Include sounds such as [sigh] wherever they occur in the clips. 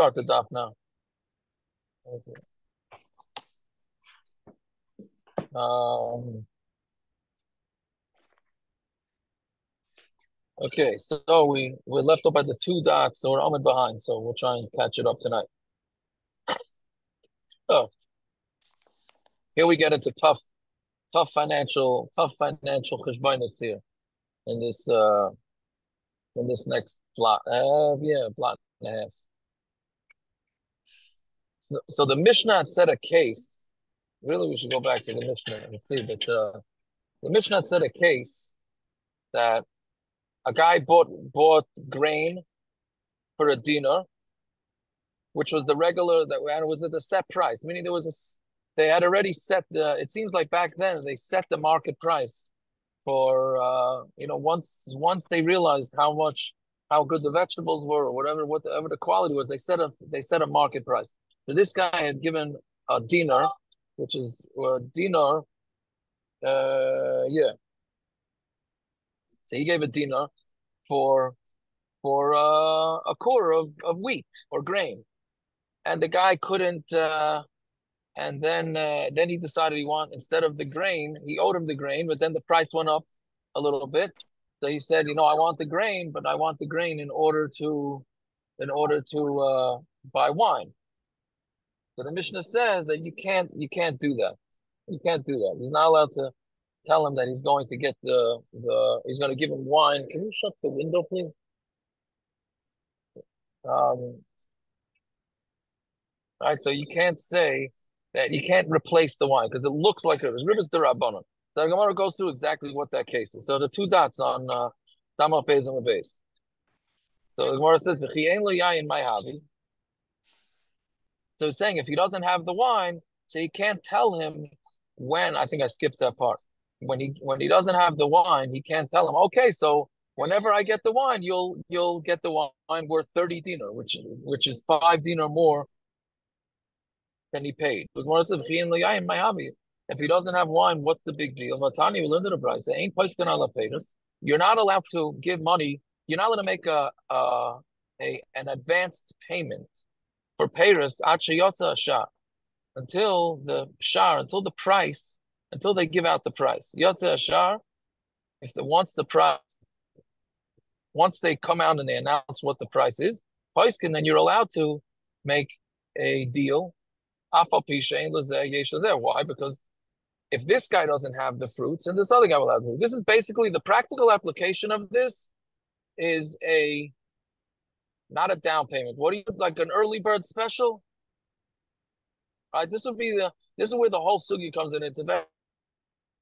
start the daf now. Okay. Um, okay, so we we left up at the two dots, so we're almost behind. So we'll try and catch it up tonight. [clears throat] Oh, here we get into tough, tough financial, tough financial cheshbonis here in this uh in this next plot. Uh, yeah, plot and a half. So, the Mishnah said a case. Really, we should go back to the Mishnah and see. But uh, the Mishnah said a case that a guy bought bought grain for a dinar, which was the regular that and was at the set price. Meaning there was a they had already set the. It seems like back then they set the market price for uh, you know once once they realized how much how good the vegetables were or whatever whatever the quality was they set a they set a market price. So this guy had given a dinar, which is a dinar. Uh, yeah. So he gave a dinar for for uh, a core of, of wheat or grain, and the guy couldn't. Uh, and then uh, then he decided he want instead of the grain, he owed him the grain, but then the price went up a little bit. So he said, you know, I want the grain, but I want the grain in order to in order to uh, buy wine. The Mishnah says that you can't you can't do that. You can't do that. He's not allowed to tell him that he's going to get the the he's going to give him wine. Can you shut the window, please? Um, right. So you can't say that you can't replace the wine because it looks like it was ribis derabanan. So the Gemara goes through exactly what that case is. So the two dots on uh, Dama Pez on the base. So the Gemara says, "V'chien lo yayin my havi." So it's saying if he doesn't have the wine, so you can't tell him when. I think I skipped that part. When he when he doesn't have the wine, he can't tell him. Okay, so whenever I get the wine, you'll you'll get the wine worth thirty dinar, which which is five dinar more than he paid. If he doesn't have wine, what's the big deal? Vatani will the price. ain't You're not allowed to give money. You're not allowed to make a, a, a an advanced payment for payers until the shar, until the price, until they give out the price. Yotza shar, if the once the price, once they come out and they announce what the price is, can then you're allowed to make a deal why? Because if this guy doesn't have the fruits and this other guy will have the This is basically the practical application of this is a not a down payment. What do you like an early bird special? Right. This would be the this is where the whole sugi comes in. It's a very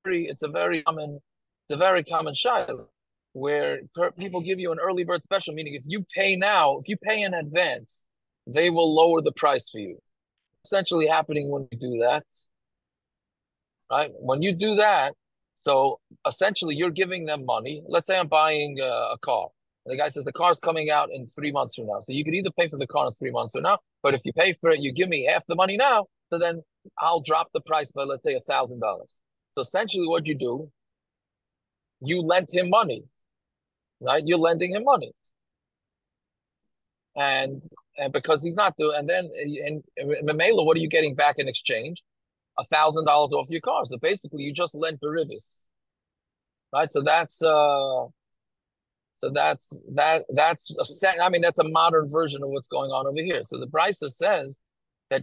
it's a very common it's a very common shayla where people give you an early bird special, meaning if you pay now, if you pay in advance, they will lower the price for you essentially happening when you do that. Right? When you do that, so essentially you're giving them money. Let's say I'm buying a, a car. And the guy says the car's coming out in three months from now. So you could either pay for the car in three months from now, but if you pay for it, you give me half the money now. So then I'll drop the price by let's say a thousand dollars. So essentially what you do, you lent him money. Right? You're lending him money and and because he's not doing, and then and Mamela, what are you getting back in exchange? A thousand dollars off your car. So basically, you just lent Berivis, right? So that's uh, so that's that that's a set. I mean, that's a modern version of what's going on over here. So the Brisa says that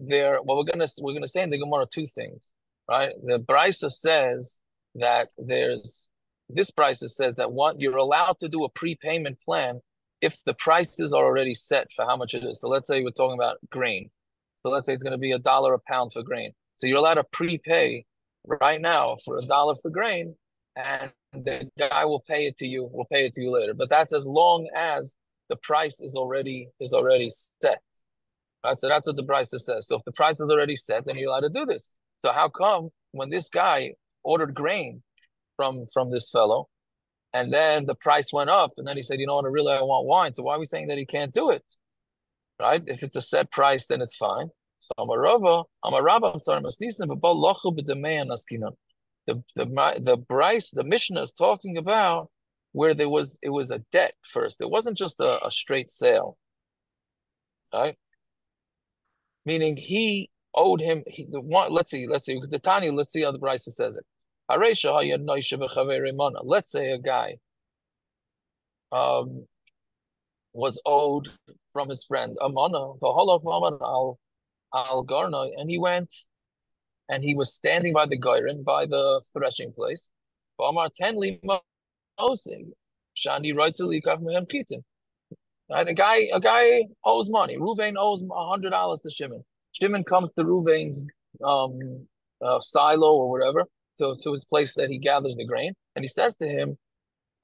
there. Well, we're gonna we're gonna say in the Gemara two things, right? The Brisa says that there's this Brisa says that one you're allowed to do a prepayment plan if the prices are already set for how much it is. So let's say we're talking about grain. So let's say it's going to be a dollar a pound for grain. So you're allowed to prepay right now for a dollar for grain, and the guy will pay it to you. We'll pay it to you later. But that's as long as the price is already is already set. Right. So that's what the price says. So if the price is already set, then you're allowed to do this. So how come when this guy ordered grain from from this fellow, and then the price went up, and then he said, "You know what? I really I want wine." So why are we saying that he can't do it? Right? If it's a set price, then it's fine. So I'm a Rava, I'm a Rabba, I'm sorry, The the the Brisa, the Mishnah is talking about where there was it was a debt first. It wasn't just a, a straight sale. right? Meaning he owed him he, the one. Let's see, let's see. The Tanya, let's see how the Brisa says it. Let's say a guy um, was owed from his friend Amana, the Holof al al Garna, and he went and he was standing by the Gairin, by the threshing place. Amar tenli Pitin. Right, a guy, a guy owes money. Ruvain owes hundred dollars to Shimon. Shimon comes to Ruvain's um, uh, silo or whatever to, to his place that he gathers the grain, and he says to him,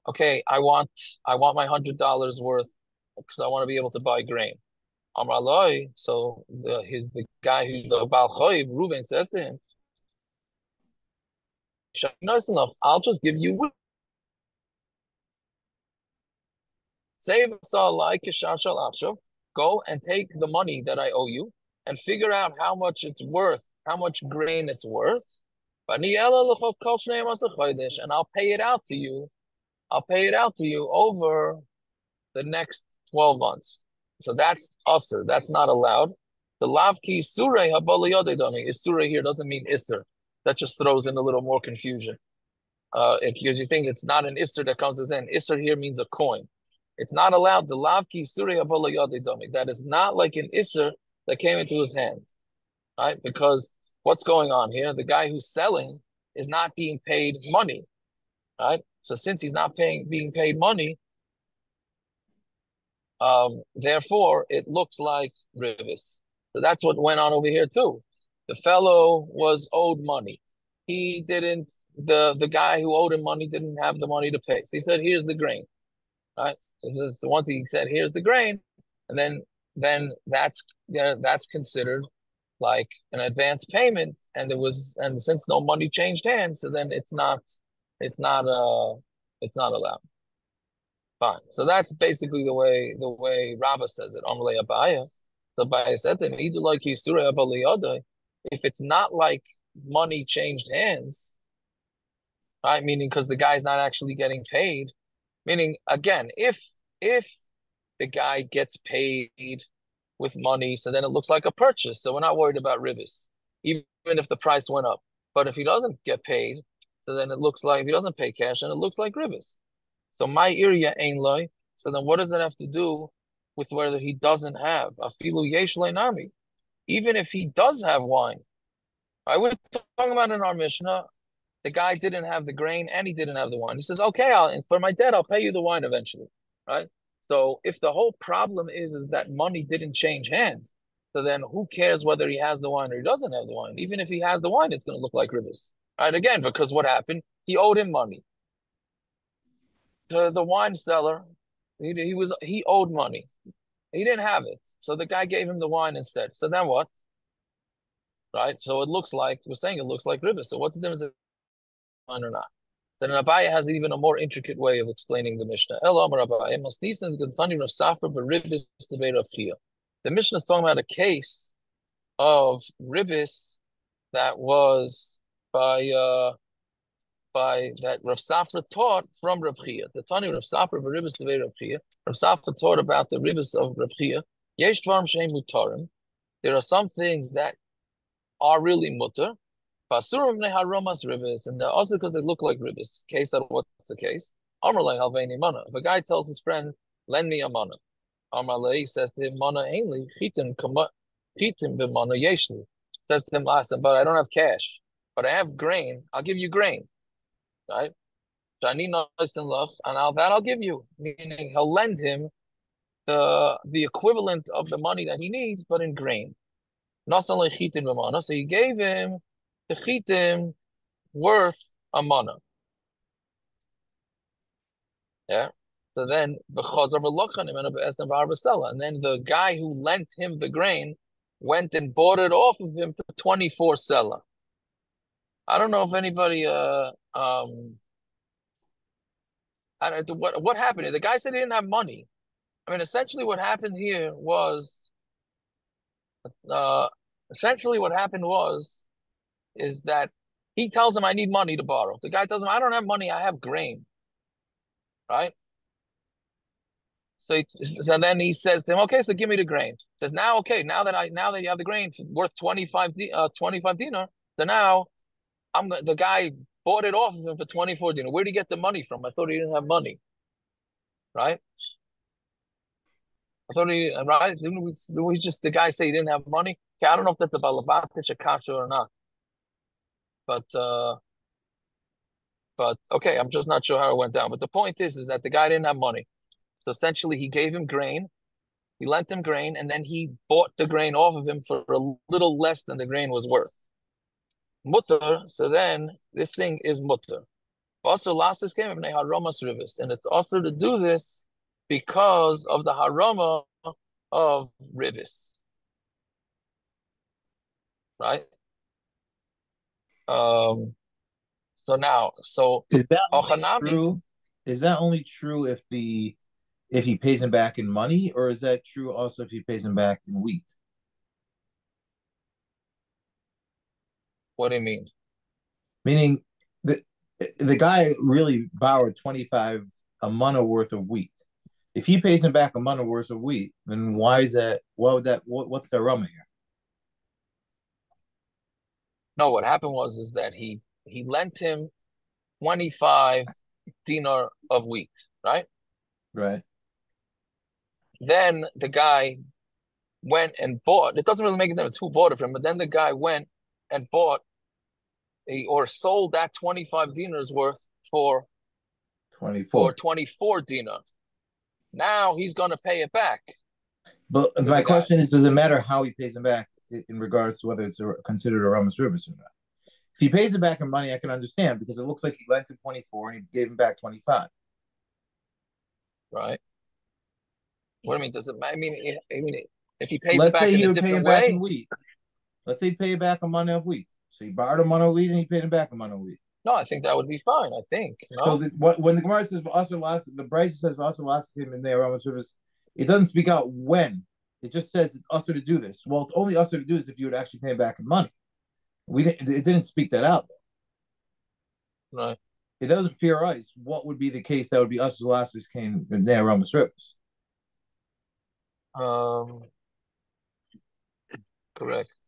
"Okay, I want I want my hundred dollars worth because I want to be able to buy grain." Amraloi, so the his the guy who the Baal Choyv, Reuven says to him, "Nice enough. I'll just give you Save us all like Go and take the money that I owe you and figure out how much it's worth, how much grain it's worth. And I'll pay it out to you. I'll pay it out to you over the next 12 months. So that's usr. That's not allowed. The lavki surah habaliyodedoni. Isura here doesn't mean isser. That just throws in a little more confusion. Uh, if you think it's not an isser that comes as in, isser here means a coin. It's not allowed. The lavki surah habaliyodedoni. That is not like an isser that came into his hand, right? Because what's going on here? The guy who's selling is not being paid money, right? So since he's not paying being paid money, um, therefore it looks like rivis. So that's what went on over here too. The fellow was owed money. He didn't. the The guy who owed him money didn't have the money to pay. So he said, "Here's the grain." Right. So once he said, "Here's the grain," and then then that's yeah, that's considered like an advance payment and it was and since no money changed hands so then it's not it's not uh it's not allowed fine so that's basically the way the way Rabbah says it Amalei Abaye so Abaye said to him if it's not like money changed hands right meaning because the guy's not actually getting paid meaning again if if the guy gets paid with money, so then it looks like a purchase. So we're not worried about ribis, even if the price went up. But if he doesn't get paid, so then it looks like if he doesn't pay cash, and it looks like ribis. So my area ain't loy. So then what does that have to do with whether he doesn't have a filu yesh nami? Even if he does have wine, I was talking about in our Mishnah, the guy didn't have the grain and he didn't have the wine. He says, "Okay, I'll for my debt, I'll pay you the wine eventually." Right? So if the whole problem is is that money didn't change hands, so then who cares whether he has the wine or he doesn't have the wine? Even if he has the wine, it's going to look like ribis. Right? Again, because what happened? He owed him money. To the wine seller, he, he was he owed money. He didn't have it, so the guy gave him the wine instead. So then what? Right. So it looks like we're saying it looks like ribis. So what's the difference? Wine or not? Then Abaye has even a more intricate way of explaining the Mishnah. El Amar Abaye, Masnisan Gadfani of Safra Beribis Debate of The Mishnah is talking about a case of ribis that was by uh by that Rav Safra taught from Rav Chia. The Tani Rav Safra Beribis Debate Rav Chia. Rav Safra taught about the ribis of Rav Chia. Yesh Dvarim Shem Mutarim. There are some things that are really mutter, Pasurim neharomas ribis, and also because they look like ribis. Case of what's the case? Amrlay halveini mana. If a guy tells his friend, "Lend me a mana," Amrlay says to him, "Mana ainly chitin kama chitin b'mana yeshli." Says to him, "Listen, but I don't have cash, but I have grain. I'll give you grain, right? Shani nice and I'll, that I'll give you." Meaning, he'll lend him the the equivalent of the money that he needs, but in grain. So he gave him the chitim worth a mana. Yeah. So then because of a and then the guy who lent him the grain went and bought it off of him for 24 sella. I don't know if anybody uh um I don't what what happened. The guy said he didn't have money. I mean essentially what happened here was uh essentially what happened was is that he tells him, I need money to borrow. The guy tells him, I don't have money, I have grain. Right? So, he, so then he says to him, "Okay, so give me the grain." Says now, okay, now that I now that you have the grain worth 25 uh, 25 dinar, so now I'm the guy bought it off of him for 24 dinar. Where did he get the money from? I thought he didn't have money, right? I thought he right. Didn't we, didn't we just the guy say he didn't have money? Okay, I don't know if that's a balabatish, a kasha or not, but uh, but okay, I'm just not sure how it went down. But the point is, is that the guy didn't have money. So essentially, he gave him grain, he lent him grain, and then he bought the grain off of him for a little less than the grain was worth. Mutter. So then this thing is mutter. Also, last is came from haromas ribis, and it's also to do this because of the harama of ribis, right? Um. So now, so is that true? Is that only true if the if he pays him back in money, or is that true also if he pays him back in wheat? What do you mean? Meaning the the guy really borrowed twenty five a month worth of wheat. If he pays him back a month worth of wheat, then why is that? What would that? What, what's the rumor here? No, what happened was is that he he lent him twenty five dinar of wheat, right? Right. Then the guy went and bought. It doesn't really make a difference who bought it from, but then the guy went and bought a, or sold that 25 dinars worth for 24 for 24 dinars. Now he's going to pay it back. But my question is, does it matter how he pays it back in regards to whether it's a, considered a Ramos Rivers or not? If he pays it back in money, I can understand because it looks like he lent him 24 and he gave him back 25. Right. What do I mean? Does it? I mean, I mean, if he pays Let's it back say in he a would pay different him back way, in wheat. Let's say he paid back a month of wheat. So he borrowed a month of wheat and he paid him back a month of wheat. no, I think that would be fine. I think. No? So the, what, when the Gemara says also last, the Brisa says also last him in there Roman service, it doesn't speak out when. It just says it's usher to do this. Well, it's only usher to do this if you would actually pay him back in money. We didn't. It didn't speak that out. Right. It doesn't theorize what would be the case that would be usher last came in there Roman service. Um. Correct.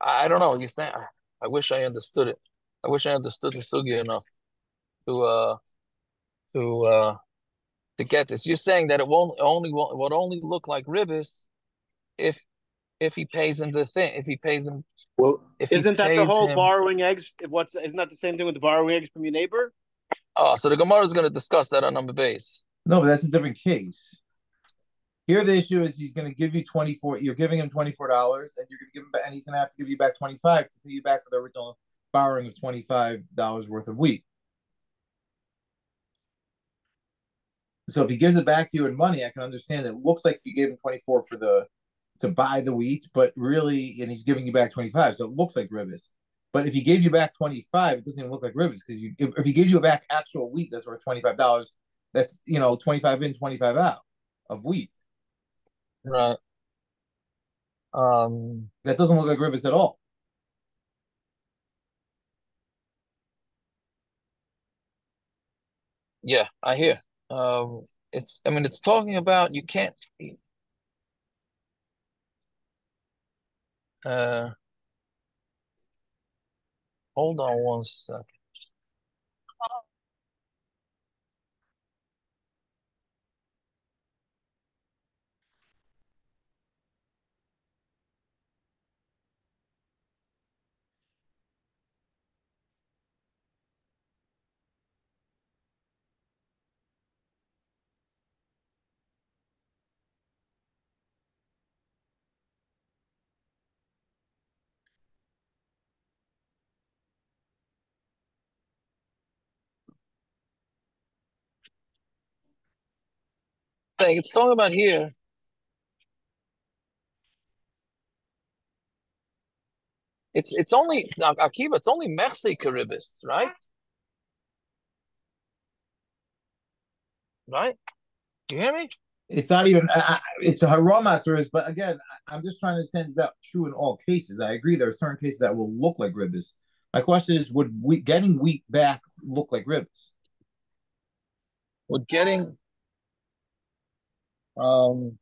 I, I don't know. You think? I, I wish I understood it. I wish I understood the sugi enough to uh to uh to get this. You're saying that it won't only won't, would only look like ribis if if he pays him the thing. If he pays him. Well, If isn't that the whole him- borrowing eggs? What's isn't that the same thing with the borrowing eggs from your neighbor? Oh, so the Gemara is going to discuss that on number base. No, but that's a different case. Here, the issue is he's going to give you twenty four. You're giving him twenty four dollars, and you're going to give him, and he's going to have to give you back twenty five to pay you back for the original borrowing of twenty five dollars worth of wheat. So if he gives it back to you in money, I can understand. It looks like you gave him twenty four for the to buy the wheat, but really, and he's giving you back twenty five, so it looks like rivets. But if he gave you back twenty five, it doesn't even look like rivets because you if, if he gives you back actual wheat that's worth twenty five dollars, that's you know twenty five in, twenty five out of wheat. Right. Um. That doesn't look like rivets at all. Yeah, I hear. Um. It's. I mean, it's talking about you can't. Uh. Hold on one second. Thing it's talking about here. It's it's only Akiva. It's only Mercy Caribis, right? Right? You hear me? It's not even. I- it's a haramaster is, but again, I'm just trying to is that true in all cases? I agree there are certain cases that will look like ribs. My question is, would we getting wheat back look like ribs? With getting Um,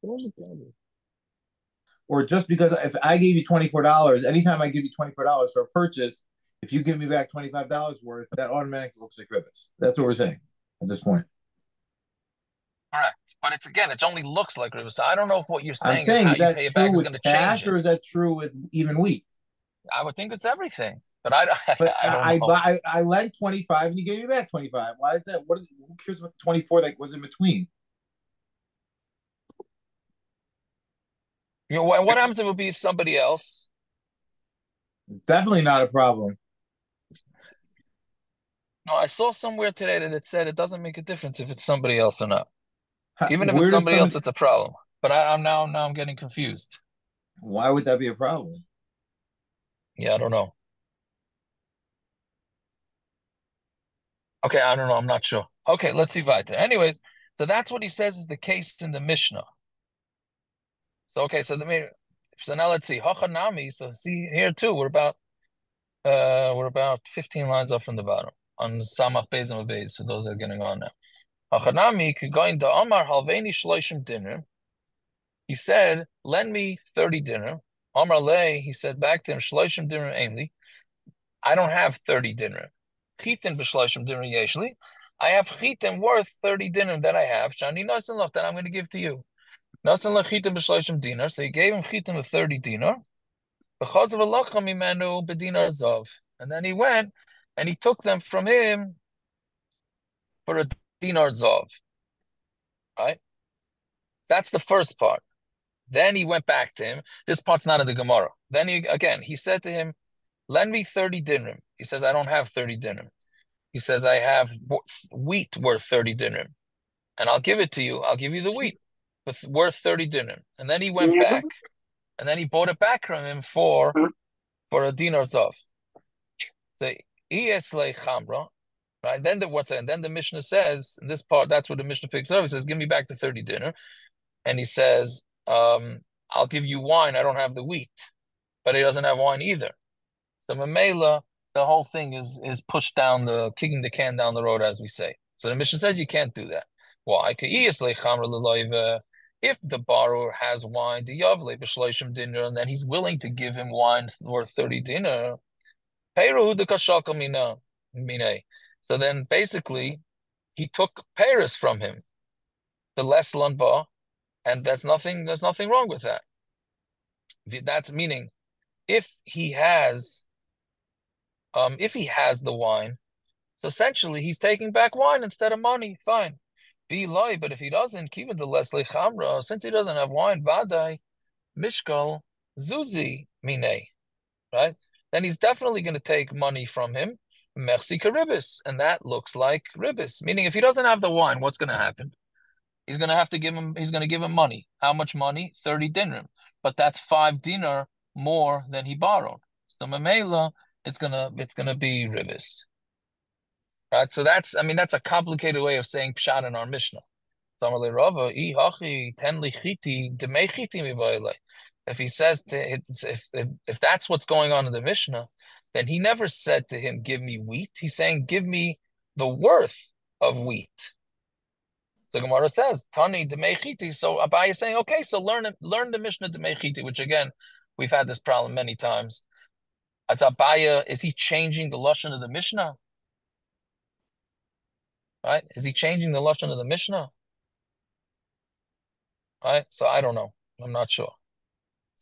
what was it? Or just because if I gave you twenty four dollars, anytime I give you twenty four dollars for a purchase, if you give me back twenty five dollars worth, that automatically looks like ribis. That's what we're saying at this point. Correct, but it's again, it only looks like ribis. So I don't know if what you're saying, I'm saying is is you that it true with going to cash change or is that true with even wheat? I would think it's everything, but I, [laughs] But I, don't I. I, I, I lent twenty five and you gave me back twenty five. Why is that? What is who cares about the twenty four that was in between? You know, what, what happens if it would be somebody else? Definitely not a problem. No, I saw somewhere today that it said it doesn't make a difference if it's somebody else or not. Even if where it's somebody else, it's a problem. But I, I'm now now I'm getting confused. why would that be a problem? Yeah, I don't know. Okay, I don't know. I'm not sure. Okay, let's see weiter. Anyways, so that's what he says is the case in the Mishnah. So okay, so the so now let's see Hachanami. So see here too, we're about uh we're about 15 lines up from the bottom on Samach Beis and Beis for those that are getting on now. Hachanami could go into Amar Halveni Shloishim dinner. He said, "Lend me 30 dinner." Amar Le, he said back to him, "Shloishim dinner ainli." I don't have 30 dinner. Chitin b'shloishim dinner yeshli. I have chitin worth 30 dinner that I have. Shani nasan loch that I'm going to give to you. Nasan lech chitin b'shloishim dinar. So he gave him chitin of 30 dinar. B'chazav alacham imenu b'dinar zov. And then he went and he took them from him for a dinar zov. Right? That's the first part. Then he went back to him. This part's not in the Gemara. Then he again he said to him, "Lend me thirty dirham." He says, "I don't have thirty dirham." He says, "I have wheat worth thirty dirham, and I'll give it to you. I'll give you the wheat worth thirty dirham." And then he went Yeah. back, and then he bought it back from him for for a dinar zov. So Ieslei chamra, right? Then the what's and then the Mishnah says in this part. That's what the Mishnah picks up. He says, "Give me back the thirty dinar," and he says, um, "I'll give you wine. I don't have the wheat." but he doesn't have wine either. So Mamela, the whole thing is is pushed down the kicking the can down the road, as we say. So the mission says you can't do that. Why? If the borrower has wine, dinner, and then he's willing to give him wine worth thirty mine. So then basically, he took Paris from him, the less lanba, and that's nothing. There's nothing wrong with that. That's meaning if he has um if he has the wine so essentially he's taking back wine instead of money fine. Be loy but if he doesn't keep it the leslie chamra since he doesn't have wine vadai mishkal zuzi mine right? Then he's definitely going to take money from him. Merci ribis and that looks like ribis. Meaning if he doesn't have the wine what's going to happen he's going to have to give him he's to give him money how much money 30 dinar but that's five dinar more than he borrowed. So Mamela, it's gonna it's gonna be ribis. Right? So that's I mean that's a complicated way of saying pshat in our Mishnah. If he says to, if, if if that's what's going on in the Mishnah, then he never said to him, "Give me wheat." He's saying, "Give me the worth of wheat." So Gemara says, "Tani demechiti." So Abaye is saying, "Okay, so learn learn the Mishnah demechiti," which again we've had this problem many times. As Abaye, is he changing the lashon of the Mishnah? Right? Is he changing the lashon of the Mishnah? Right? So I don't know. I'm not sure.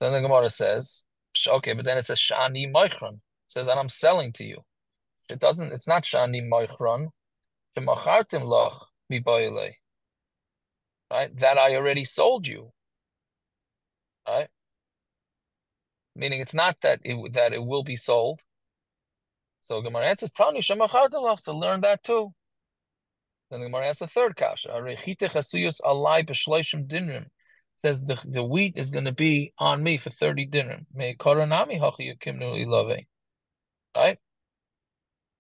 Then the Gemara says, okay, but then it says shani moichron. says that I'm selling to you. It doesn't. It's not shani moichron. Shemachartim lach miboyle. Right? That I already sold you. Right? Meaning it's not that it that it will be sold. So Gemara answers, Tani shemachartim lach. So learn that too. Then the Gemara asks a third kasha. Dinrim. Says the the wheat is going to be on me for thirty dinrim. Right.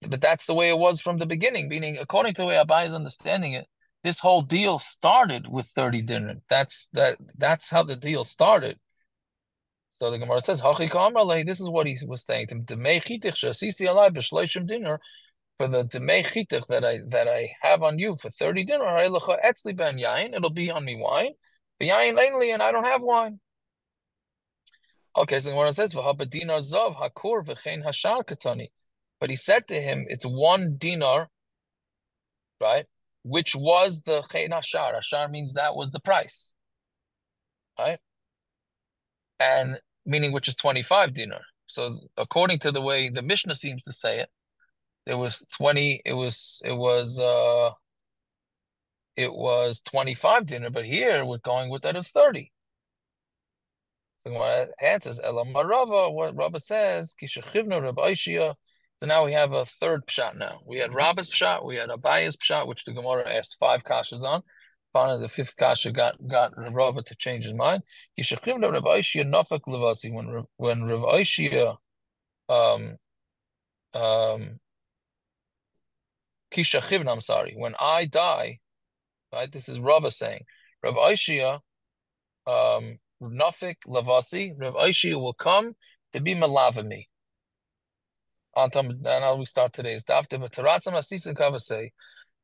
But that's the way it was from the beginning. Meaning, according to the way Abai is understanding it, this whole deal started with thirty dinrim. That's that. That's how the deal started. So the Gemara says. This is what he was saying to him. "Demei chitich dinner." for the demei chitach that I that I have on you for thirty dinar, etzli ben yain. It'll be on me wine, but yain lately, and I don't have wine. Okay, so when it says v'habadina zav hakur v'chein hashar katani, but he said to him, it's one dinar, right? Which was the chein hashar. Hashar means that was the price, right? And meaning which is twenty five dinar. So according to the way the Mishnah seems to say it, it was 20 it was it was uh it was 25 dinar but here we're going with that it's 30 so what answers Elam Marava, what Rava says Kishachivna Rab Aishia so now we have a third pshat now we had Rabba's pshat we had Abaye's pshat which the Gemara asked five kashas on Finally, the fifth kasha got got Rava to change his mind. Kishachivna Rab Aishia Nafak Levasi when when Rav Aishia um um Kisha Chivna, I'm sorry, when I die, right? This is Rabba saying, Rav Aishia, um, Nafik Lavasi, Rav Aishia will come to be Malava me. And now we start today's daf.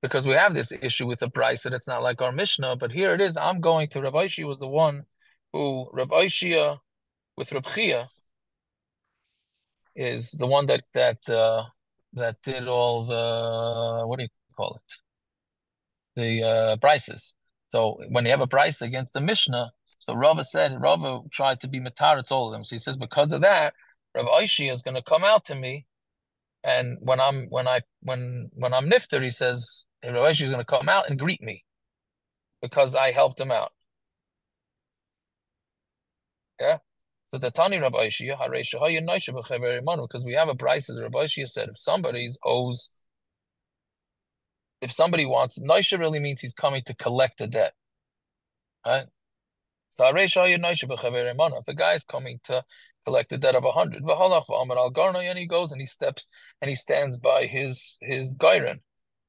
Because we have this issue with the price that it's not like our Mishnah, but here it is. I'm going to Rav Aishia was the one who Rav Aishia with Rav Chia is the one that that uh, that did all the what do you call it? The uh, prices. So when you have a price against the Mishnah, so Rava said Rava tried to be mataritz all of them. So he says because of that, Rav Aishi is going to come out to me, and when I'm when I when when I'm nifter, he says Rav Aishi is going to come out and greet me because I helped him out. Yeah. So the Tani Rabbi Shia, because we have a price that Rabbi Shia said if somebody owes, if somebody wants, Naisha really means he's coming to collect the debt. Right? So if a guy is coming to collect the debt of a hundred, and he goes and he steps and he stands by his his gairin,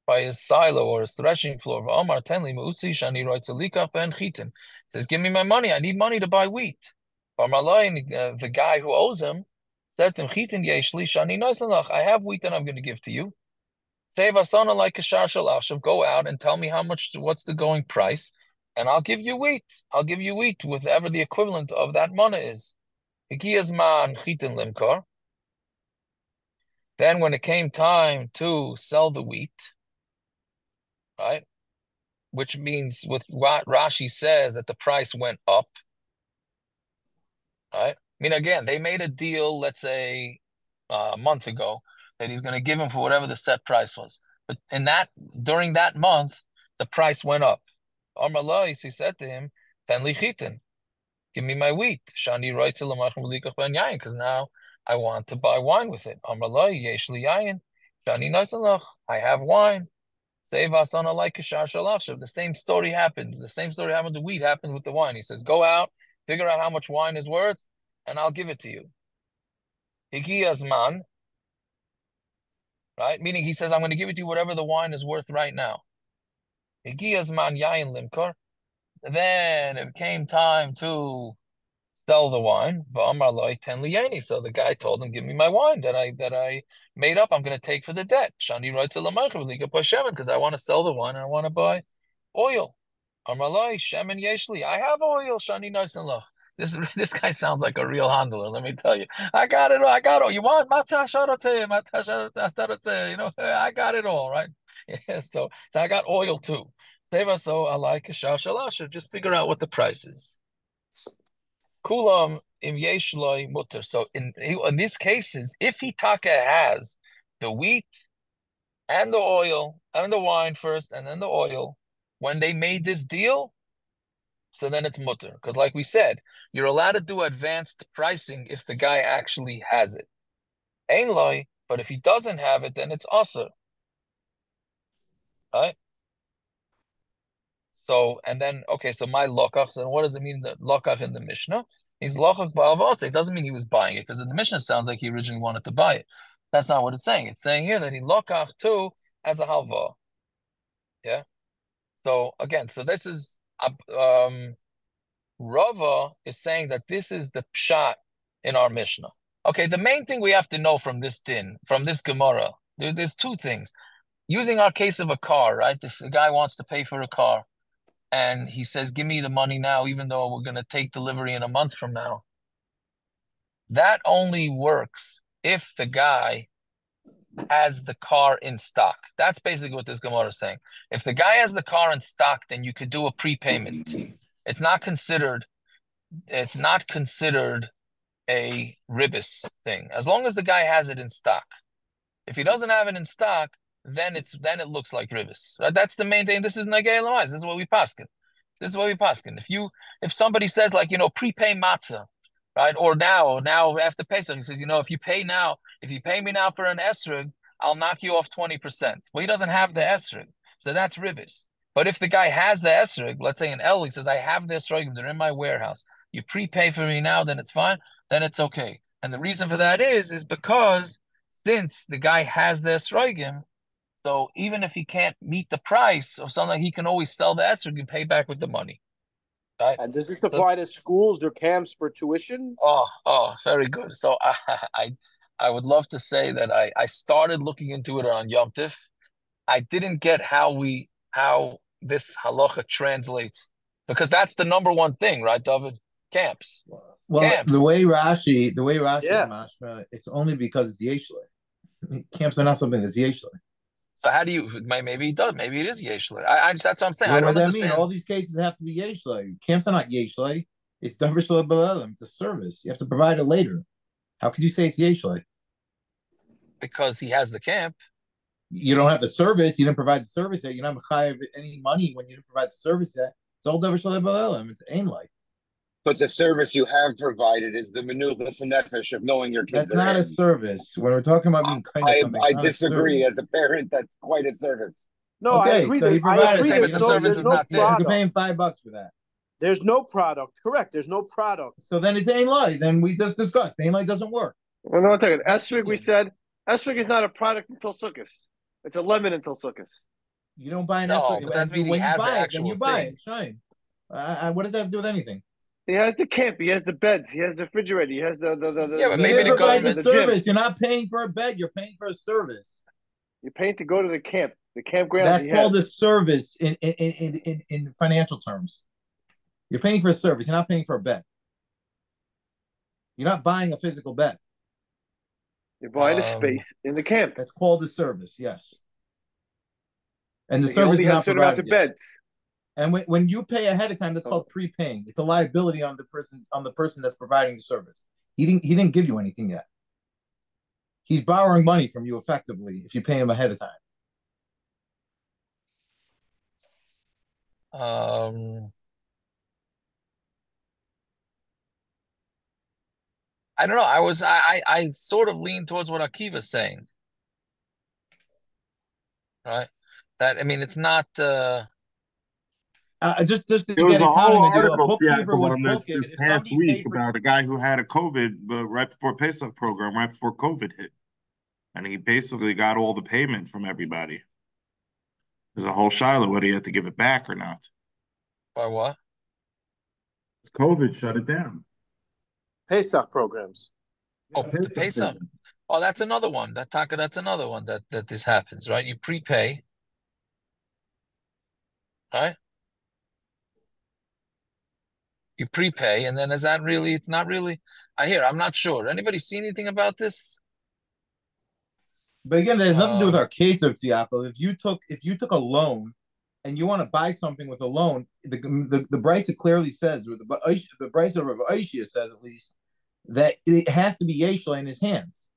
by his silo or his threshing floor. V'amar tenli mu'usi shani writes a alikaf and chitin. Says, give me my money. I need money to buy wheat. Uh, the guy who owes him says to him, I have wheat that I'm going to give to you. Save asana like a shashalashav. Go out and tell me how much, what's the going price, and I'll give you wheat. I'll give you wheat, whatever the equivalent of that money is. Then, when it came time to sell the wheat, right, which means with what Rashi says that the price went up, Right? I mean, again, they made a deal, let's say uh, a month ago, that he's going to give him for whatever the set price was. But in that during that month, the price went up. Amar he said to him, "Ten lichitin, give me my wheat." Shani yain, because now I want to buy wine with it. Amar yesh yain, shani I have wine. Save us on a like The same story happened. The same story happened. The wheat happened with the wine. He says, "Go out, Figure out how much wine is worth, and I'll give it to you. Hikiyas man, right? Meaning he says, I'm going to give it to you whatever the wine is worth right now. Hikiyas man yain limkar. Then it came time to sell the wine. So the guy told him, "Give me my wine that I that I made up. I'm going to take for the debt." Shani writes a because I want to sell the wine and I want to buy oil. Amalai Shemin Yeshli. I have oil, Shani Naisenlach. This [laughs] this guy sounds like a real handler. Let me tell you, I got it. all. I got it. All. You want matasharote, matasharote? You know, I got it all right. [laughs] Yeah, so so I got oil too. Just figure out what the price is. Kulam im yeshloi mutter. So in in these cases, if Hitaka has the wheat and the oil and the wine first, and then the oil, when they made this deal, so then it's mutter. Because like we said, you're allowed to do advanced pricing if the guy actually has it. Ain loy, but if he doesn't have it, then it's also. Right? So, and then, okay, so my lokach, and what does it mean that lokach in the Mishnah? He's lokach ba'avos. It doesn't mean he was buying it, because in the Mishnah sounds like he originally wanted to buy it. That's not what it's saying. It's saying here that he lokach too as a halva. Yeah? So again, so this is um, Rava is saying that this is the pshat in our Mishnah. Okay, the main thing we have to know from this din, from this Gemara, There, there's two things. Using our case of a car, right? If a guy wants to pay for a car and he says, Give me the money now, even though we're going to take delivery in a month from now, that only works if the guy has the car in stock. That's basically what this Gemara is saying. If the guy has the car in stock, then you could do a prepayment. It's not considered. It's not considered a ribis thing as long as the guy has it in stock. If he doesn't have it in stock, then it's then it looks like ribis. That's the main thing. This is nagay lamais. This is what we paskin. This is what we paskin. If you if somebody says like you know prepay matzah, right? Or now now after Pesach he says you know if you pay now if you pay me now for an esrog, I'll knock you off twenty percent. Well, he doesn't have the esrog, so that's ribis. But if the guy has the esrog, let's say an El, he says I have the esrog, they're in my warehouse. You prepay for me now, then it's fine. Then it's okay. And the reason for that is is because since the guy has the esrogim, so even if he can't meet the price or something, he can always sell the esrog can pay back with the money. Right? And does this apply so, to schools or camps for tuition? Oh, oh, very good. So I, [laughs] I, I would love to say that I, I started looking into it on Yom Tif. I didn't get how we how this halacha translates because that's the number one thing, right, David? Camps. Well, Camps. the way Rashi, the way Rashi Yeah. mashma, it's only because it's yeshle. Camps are not something that's yeshle. So how do you? Maybe he does. Maybe it is yeshli. I, I just that's what I'm saying. I What don't does that understand. mean? All these cases have to be yeshle. Camps are not yeshle. It's davar b'lelim. It's a service. You have to provide it later. How could you say it's yeshle? because he has the camp. You don't have the service. You didn't provide the service yet. You're not chayav any money when you didn't provide the service yet. It's all davar b'lelim. It's ain like. But the service you have provided is the manulas and nefesh of knowing your kids. That's are not a service. When we're talking about being kind of I, something, I it's a disagree. As a parent, that's quite a service. No, I Okay, agree. so that, you I provided agree. it, There's the no, service there's is no not there. You're paying five bucks for that. There's no product. Correct. There's no product. So then it's ain't lie. Then we just discussed. Ain't lie doesn't work. Well, no, one second. Esrig, we said Esrig is not a product until Sukkot. It's a lemon until Sukkot. You don't buy an No, esrog. but that and when you has the buy it, then you buy thing. it. Shine. Uh, uh, what does that have to do with anything? He has the camp. He has the beds. He has the refrigerator. He has the the the. the Yeah, but the, you maybe didn't the provide the, government- the gym. service. You're not paying for a bed. You're paying for a service. You're paying to go to the camp. The campground. That's called has. a service in in, in in in financial terms. You're paying for a service. You're not paying for a bed. You're not buying a physical bed. You're buying a Um, space in the camp. That's called a service. Yes. And the He service only is has not certain amount provided. of yet. beds. And when, when you pay ahead of time, that's Oh. called prepaying. It's a liability on the person on the person that's providing the service. He didn't he didn't give you anything yet. He's borrowing money from you effectively if you pay him ahead of time. Um, I don't know. I was I I, I sort of lean towards what Akiva's saying, right? That I mean, it's not. uh Uh, just just to There was get a accounting whole to a article bookkeeper fiasco would on this book it. this past week paid for about a guy who had a COVID uh, right before Pesach program, right before COVID hit, and he basically got all the payment from everybody. There's a whole shiloh whether he had to give it back or not. By what? COVID shut it down. Pesach programs. Oh, to pay some. Oh, that's another one. That Taka, that's another one that that this happens, right? You prepay, right? You prepay, and then is that really? It's not really. I hear. I'm not sure. Anybody see anything about this? But again, that has nothing to do with Um, our case of Tiapo. If you took if you took a loan and you want to buy something with a loan, the the, the Brisa clearly says, or the the Brisa of Aishia says at least that it has to be Yeshua in his hands.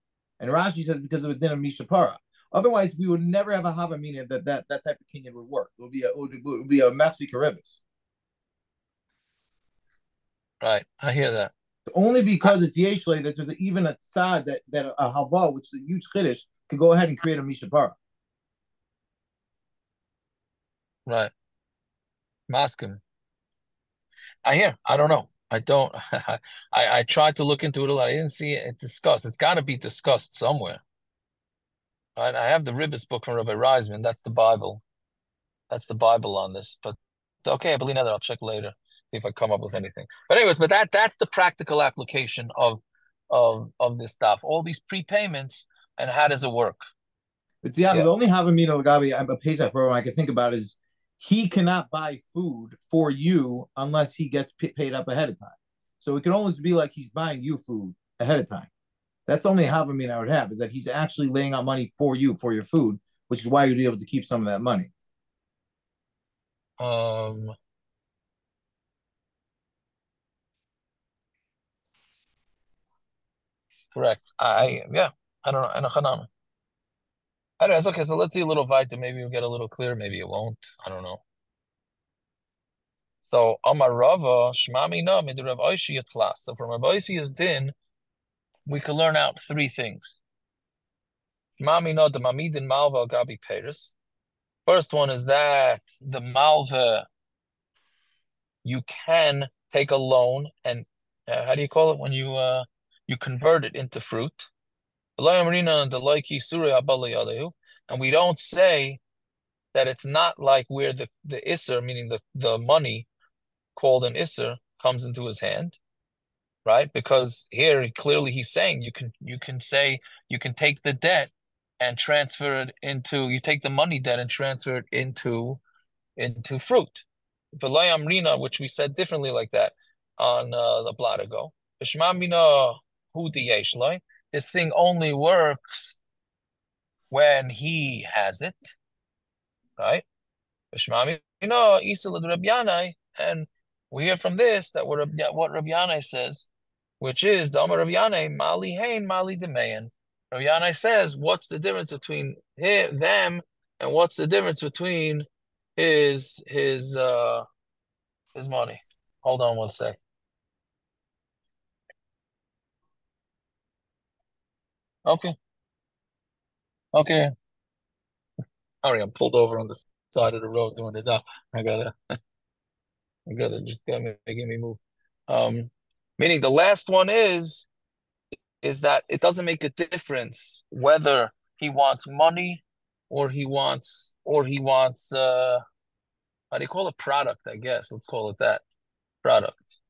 And Rashi says because of a din of Mishapara. Otherwise, we would never have a Havamina that that that type of kinyan would work. It would be a it would, it would be a Mafsi Karevis. Right. I hear that. Only because it's Yeshua that there's a, even a tzad that that a hava, which is a huge chiddush, could go ahead and create a Mishapara. Right. Maskim. I hear. I don't know. I don't. [laughs] I I tried to look into it a lot. I didn't see it discussed. It's got to be discussed somewhere. Right. I have the Ribbis book from Rabbi Reisman. That's the Bible. That's the Bible on this. But okay, I believe that. I'll check later see if I come up with anything. But anyways, but that that's the practical application of of of this stuff. All these prepayments and how does it work? But yeah, Yeah. the only Havamina Lagabi a Pesach program I can think about is he cannot buy food for you unless he gets paid up ahead of time. So it can almost be like he's buying you food ahead of time. That's the only Havamina I would have is that he's actually laying out money for you for your food, which is why you'd be able to keep some of that money. Um, correct. I, yeah. I don't know. I don't know. I don't know. It's okay. So let's see a little Vita. Maybe it'll get a little clearer. Maybe it won't. I don't know. So Amar Rava Shmami no mid Rav Oishi Yatlas. So from Rav Oishi's din, we can learn out three things. Shmami no the Mamidin Malva Gabi Peris. First one is that the Malva you can take a loan and uh, how do you call it when you uh you convert it into fruit? And we don't say that it's not like where the the isser, meaning the the money called an isser, comes into his hand, right? Because here clearly he's saying you can you can say you can take the debt and transfer it into you take the money debt and transfer it into into fruit. V'layam rina, which we said differently like that on uh, the blot ago. This thing only works when he has it, right? Isel Rabbi Yanai, and we hear from this that what Rabbi, what says, which is Dama Rabbi Yanai mali hein mali demeyan. Rabbi Yanai says, what's the difference between him, them and what's the difference between his his uh his money. Hold on one sec. Okay. Okay. Sorry, I'm pulled over on the side of the road doing it now. I gotta I gotta just gotta making me move. Um meaning the last one is is that it doesn't make a difference whether he wants money or he wants or he wants uh how do you call it product i guess let's call it that product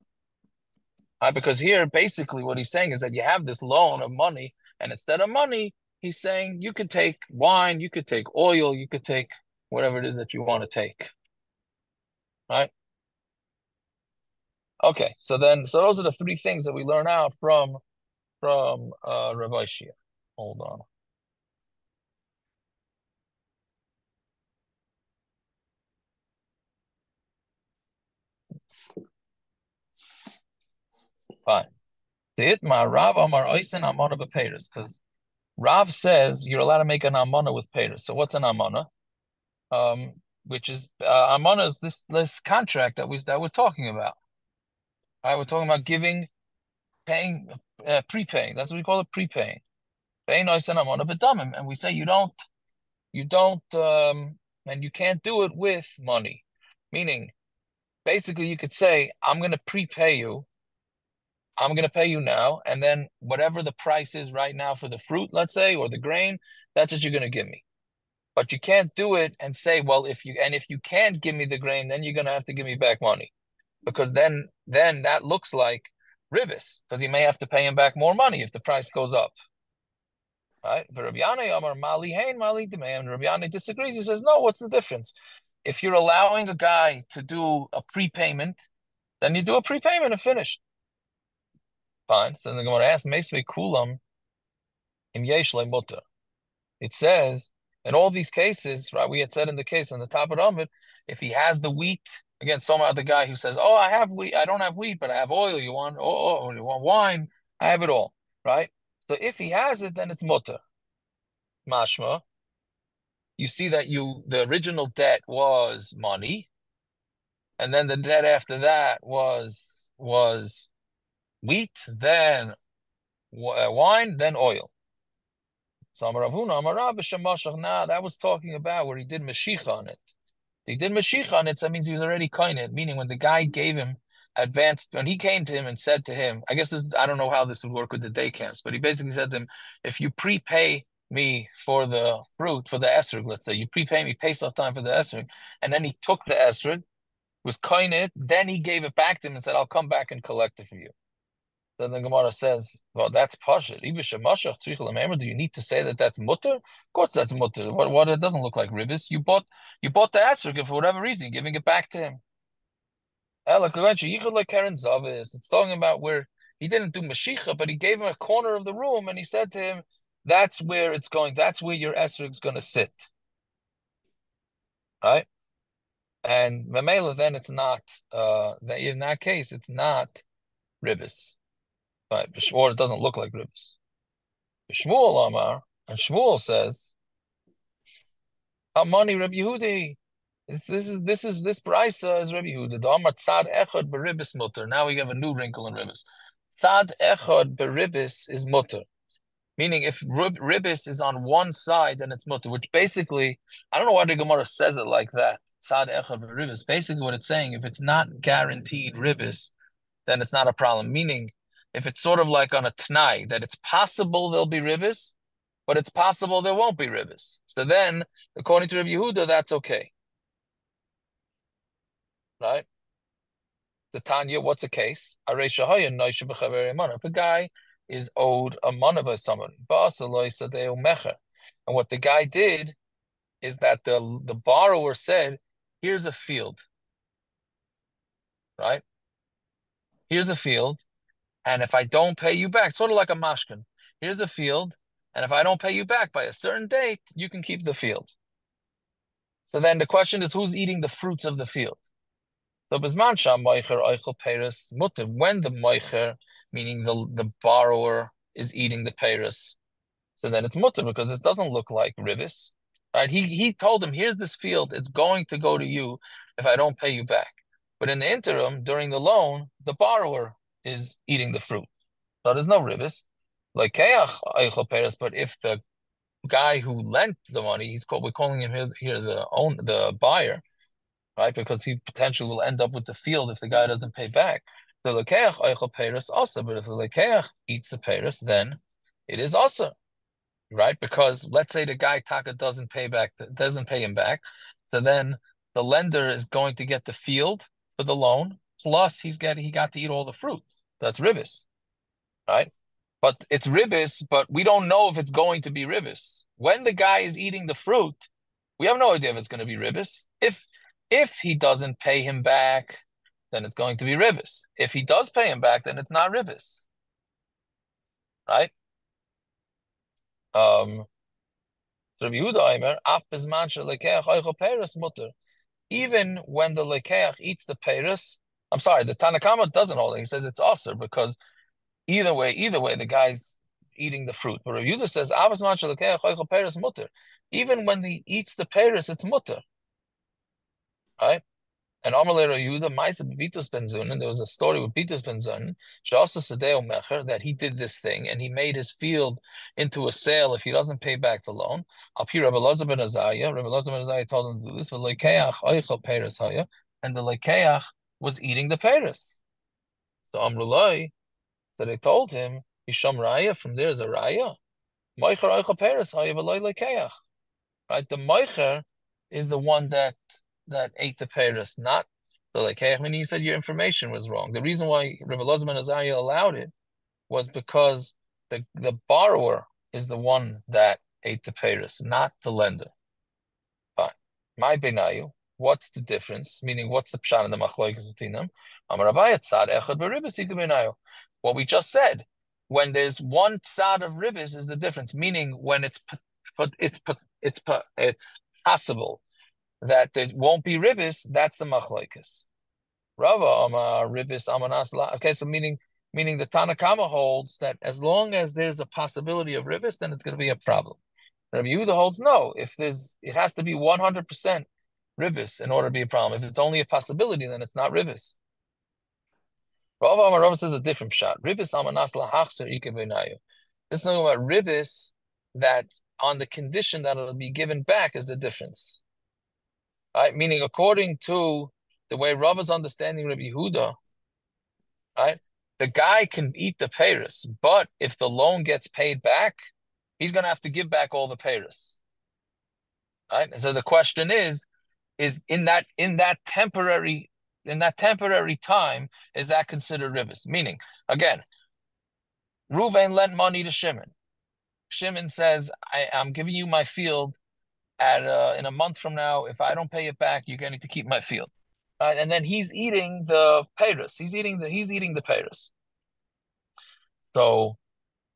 uh, because here basically what he's saying is that you have this loan of money and instead of money he's saying you could take wine you could take oil you could take whatever it is that you want to take right okay so then so those are the three things that we learn out from from uh Rav Shia. hold on Fine. Because Rav says you're allowed to make an Amana with Peris. So what's an Amana? Um, which is uh, Amana is this this contract that we that we're talking about. Right, we're talking about giving, paying, uh, prepaying. That's what we call it, prepaying. Paying Oisen Amana Bedamim, and we say you don't, you don't, um, and you can't do it with money. Meaning, basically, you could say, I'm going to prepay you I'm going to pay you now, and then whatever the price is right now for the fruit, let's say, or the grain, that's what you're going to give me. But you can't do it and say, well, if you and if you can't give me the grain, then you're going to have to give me back money, because then then that looks like ribis, because you may have to pay him back more money if the price goes up. Right? But Rabbi Amar Mali Hain Mali Demand. Rabbi disagrees. He says, no. What's the difference? If you're allowing a guy to do a prepayment, then you do a prepayment and finished. Fine. So the Gemara asks, Meisvei Kulam im Yesh Mutter. It says, in all these cases, right, we had said in the case on the top of Amid, if he has the wheat, again, some other guy who says, Oh, I have wheat, I don't have wheat, but I have oil, you want oh, oh, oh you want wine, I have it all, right? So if he has it, then it's mutter. Mashma. You see that you the original debt was money, and then the debt after that was was wheat, then uh, wine, then oil. Now that was talking about where he did meshicha on it. He did meshicha on it, so that means he was already kind of meaning when the guy gave him advanced, when he came to him and said to him, I guess this, I don't know how this would work with the day camps, but he basically said to him, if you prepay me for the fruit, for the esrog, let's say, you prepay me Pesach time for the esrog, and then he took the esrog, was kind it, then he gave it back to him and said, I'll come back and collect it for you. Then the Gemara says, well, that's Pasha. Do you need to say that that's mutter? Of course that's mutter. What, what it doesn't look like ribis. You bought you bought the esrog for whatever reason, you're giving it back to him. It's talking about where he didn't do meshicha, but he gave him a corner of the room and he said to him, That's where it's going, that's where your esrog is going to sit. Right? And Mamela, then it's not, uh, in that case, it's not ribis. Right? Or it doesn't look like ribis. Shmuel Amar, and Shmuel says, Amani Rabbi Yehudi. This, this is this is this brisa is Rabbi Yehuda. The Amar Tzad Echad beribis mutter. Now we have a new wrinkle in ribis. Tzad Echad beribis is mutter, meaning if rib, ribis is on one side, then it's mutter. Which basically, I don't know why the Gemara says it like that. Tzad Echad beribis. Basically, what it's saying, if it's not guaranteed ribis, then it's not a problem. Meaning, if it's sort of like on a t'nai that it's possible there'll be ribis, but it's possible there won't be ribis. So then, according to Rabbi Yehuda, that's okay right? The Tanya, what's the case? If a guy is owed a money by someone, and what the guy did is that the the borrower said, "Here's a field, right? Here's a field, and if I don't pay you back, sort of like a mashkin, here's a field, and if I don't pay you back by a certain date, you can keep the field." So then the question is, who's eating the fruits of the field? So Bizman Sham Eichel Mutter, when the Moicher, meaning the the borrower, is eating the peris, so then it's Mutter because it doesn't look like ribis. Right? He he told him, here's this field, it's going to go to you if I don't pay you back. But in the interim, during the loan, the borrower is eating the fruit. So there's no ribis. Like Keach Eichel but if the guy who lent the money, he's called we're calling him here, here the own the buyer right? Because he potentially will end up with the field if the guy doesn't pay back. The lekeach oichel peris also, but if the lekeach eats the peris, then it is also right? Because let's say the guy Taka doesn't pay back, doesn't pay him back, so then the lender is going to get the field for the loan, plus he's getting he got to eat all the fruit. That's ribis, right? But it's ribis, but we don't know if it's going to be ribis. When the guy is eating the fruit, we have no idea if it's going to be ribis. If if he doesn't pay him back, then it's going to be ribis. If he does pay him back, then it's not ribis. Right? Um, even when the lekeach eats the peris, I'm sorry, the Tanakama doesn't hold it. He says it's also because either way, either way, the guy's eating the fruit. But Rav Yehuda says, even when he eats the peris, it's mutter. Right? And Amalei Yehuda Maisa Bitus Ben Zunin, there was a story with Bitus Ben Zunin, also Sadeo Mecher, that he did this thing and he made his field into a sale if he doesn't pay back the loan. Here, Rabbi Lazar ben Azariah, Rabbi Lazar ben Azariah told him to do this, and the Lekeach was eating the Peres. So Amrulai, so they told him, Hisham Raya, from there is a Raya. Peres Haya, Lekeach. Right? The Moicher is the one that that ate the peris, not the Lekech. I mean, he said your information was wrong. The reason why Rabbi Lozman Azariah allowed it was because the, the borrower is the one that ate the peris, not the lender. Fine. My benayu, what's the difference? Meaning, what's the pshat in the machloikas between them? What we just said, when there's one tzad of ribis is the difference. Meaning, when it's it's it's it's possible that there won't be ribis, that's the machlokes. Rava Amar ribis amanas la. Okay, so meaning meaning the Tanakama holds that as long as there's a possibility of ribis, then it's going to be a problem. Rabbi Yehuda holds no. If there's, it has to be one hundred percent ribis in order to be a problem. If it's only a possibility, then it's not ribis. Rava Amar Rava says a different shot. Ribis amanas lahachser ikebenayu. Is talking about ribis that on the condition that it'll be given back is the difference. Right? Meaning, according to the way Rav is understanding Rabbi Yehuda, right? The guy can eat the payros, but if the loan gets paid back, he's going to have to give back all the payros. Right? So the question is, is in that in that temporary in that temporary time, is that considered ribis? Meaning, again, Ruvain lent money to Shimon. Shimon says, I, I'm giving you my field at uh, in a month from now. If I don't pay it back, you're going to keep my field. Right? And then he's eating the payros. He's eating the he's eating the payros. So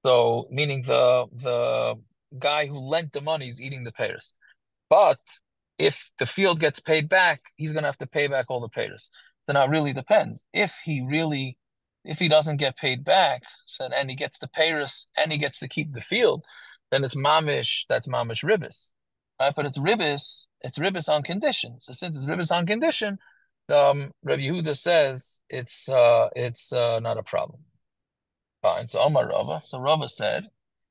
so meaning the the guy who lent the money is eating the payros. But if the field gets paid back, he's gonna have to pay back all the payers. So now it really depends. If he really if he doesn't get paid back, so and he gets the payros and he gets to keep the field, then it's mamish, that's mamish ribis. Right? But it's ribis, it's ribis on condition. So since it's ribis on condition, um Rabbi Yehuda says it's uh it's uh not a problem. Fine. So Omar Rava. So Rava said,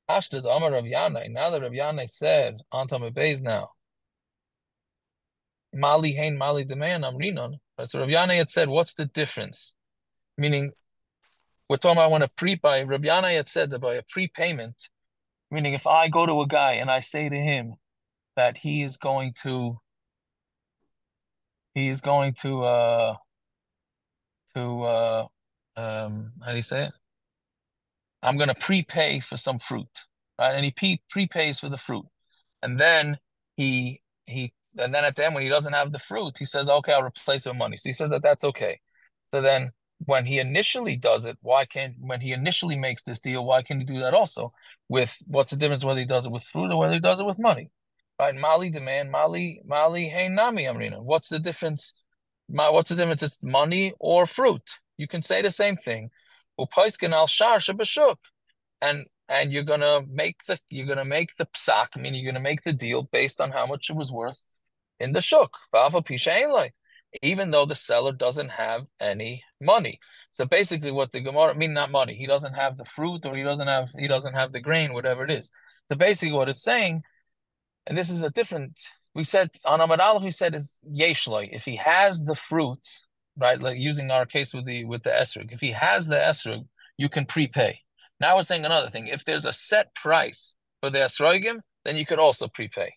Ashtad Omar Rav Yanai. Now that Rav Yanai said, Antam Beis now. Mali Hain Mali Demayan Amrinon. So Rav Yanai had said, what's the difference? Meaning, we're talking about when a pre-buy, Rav Yanai had said that by a prepayment, meaning if I go to a guy and I say to him that he is going to, he is going to, uh, to, uh, um, how do you say it? I'm going to prepay for some fruit, right? And he pre- prepays for the fruit, and then he he and then at the end when he doesn't have the fruit, he says, "Okay, I'll replace it with money." So he says that that's okay. So then when he initially does it, why can't when he initially makes this deal, why can't he do that also with what's the difference whether he does it with fruit or whether he does it with money? Right? Mali demand, Mali, Mali, hey nami amrina. What's the difference? My, What's the difference? It's money or fruit. You can say the same thing and and you're gonna make the you're gonna make the psak, I mean you're gonna make the deal based on how much it was worth in the shuk. Even though the seller doesn't have any money. So basically what the Gemara I mean not money, he doesn't have the fruit or he doesn't have he doesn't have the grain, whatever it is. So basically what it's saying, and this is a different we said on Amad Aleph we said is yeshloi. If he has the fruit, right? Like using our case with the with the esrog. If he has the esrog, you can prepay. Now we're saying another thing. If there's a set price for the esrogim, then you could also prepay.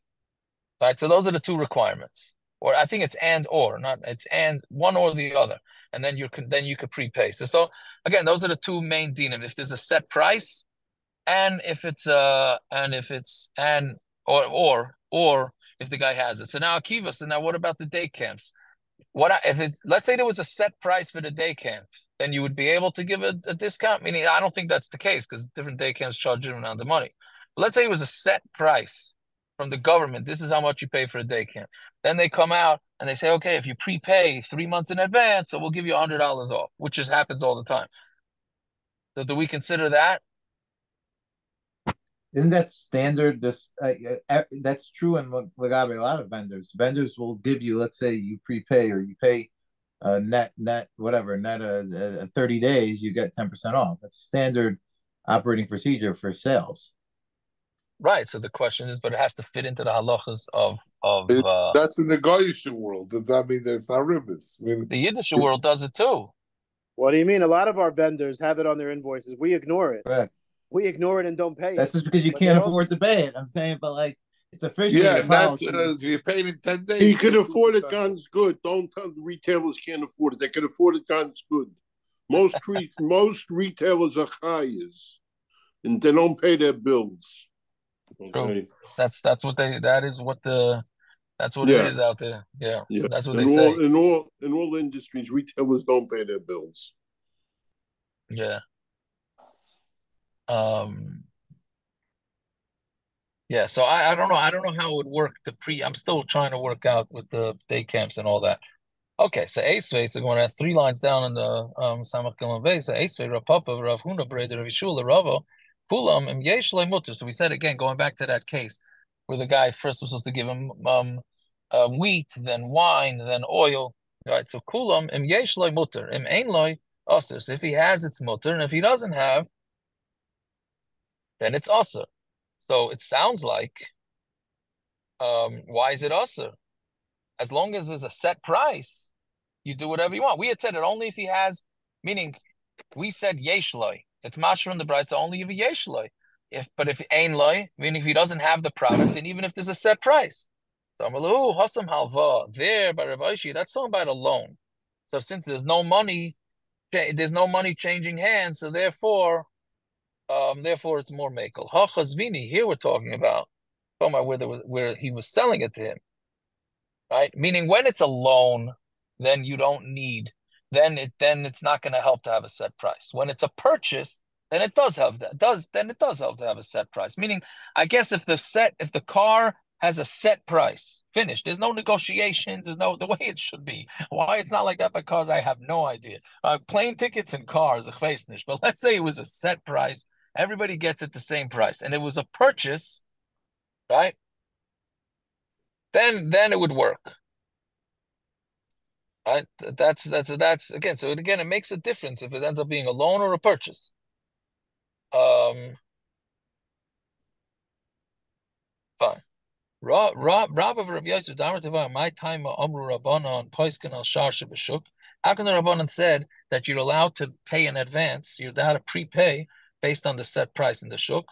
Right. So those are the two requirements. Or I think it's and or, not it's and one or the other, and then you can then you could prepay. So so again, those are the two main dinim. If there's a set price, and if it's uh and if it's and or or or if the guy has it. So now Akiva. So now what about the day camps? what I, if it's let's say there was a set price for the day camp, then you would be able to give a, a discount. Meaning, I don't think that's the case because different day camps charge different amount of money. But let's say it was a set price from the government. This is how much you pay for a day camp. Then they come out and they say, okay, if you prepay three months in advance, so we'll give you a hundred dollars off, which just happens all the time. So do we consider that isn't that standard? This uh, uh, that's true in Lagabe. A lot of vendors, vendors will give you, let's say, you prepay or you pay uh, net net whatever net uh, uh, thirty days, you get ten percent off. That's standard operating procedure for sales. Right. So the question is, but it has to fit into the halachas of of. It, uh, that's in the Goyish world. Does that mean there's not ribis? I mean, the Yiddish world does it too. What do you mean? A lot of our vendors have it on their invoices. We ignore it. Correct we ignore it and don't pay. That's just because you but can't afford to pay it. I'm saying, but like it's officially yeah, that's uh, you paid in ten days. You can afford it. John's good. Don't tell the retailers can't afford it. They can afford it. John's good. Most re- [laughs] most retailers are chayas, and they don't pay their bills. Okay. That's that's what they. That is what the. That's what yeah. it is out there. Yeah, yeah. That's what in they all, say. In all in all industries, retailers don't pay their bills. Yeah. Um, yeah, so I, I don't know. I don't know how it would work. The pre, I'm still trying to work out with the day camps and all that. Okay, so Ace so going to ask three lines down in the um Samach Gilan So Ace Rav Papa, Rav Huna, Breder, Rav Ravo, Yesh. So we said again, going back to that case where the guy first was supposed to give him um uh, wheat, then wine, then oil. Right. So Kulam, Im Yesh Mutter, Im Ein Loy So if he has, it's Mutter, and if he doesn't have, then it's usher. So it sounds like, um, why is it usher? As long as there's a set price, you do whatever you want. We had said it only if he has, meaning we said yeshloi. It's mash from the bride, so only if he yeshloi. If but if ain loy, meaning if he doesn't have the product, and even if there's a set price. So like, hasam halva there by Ravashi, that's talking about a loan. So since there's no money, there's no money changing hands, so therefore Um, therefore, it's more makel. Hachazvini. Here we're talking about about where there was, where he was selling it to him, right? Meaning, when it's a loan, then you don't need. Then it then it's not going to help to have a set price. When it's a purchase, then it does have that. Does then it does help to have a set price. Meaning, I guess if the set if the car has a set price, finished. There's no negotiations. There's no the [laughs] way it should be. Why it's not like that? Because I have no idea. Uh, plane tickets and cars, but [laughs] let's say it was a set price. Everybody gets it the same price, and it was a purchase, right? Then then it would work. Right? That's that's that's again. So again, it makes a difference if it ends up being a loan or a purchase. Um, fine. Rob Rob of Rabbi Yosef Damar Teva my time Amru Rabbanon Poiskin al Shar Shebeshuk. How can the Rabbanon said that you're allowed to pay in advance? You're allowed to prepay based on the set price in the shuk.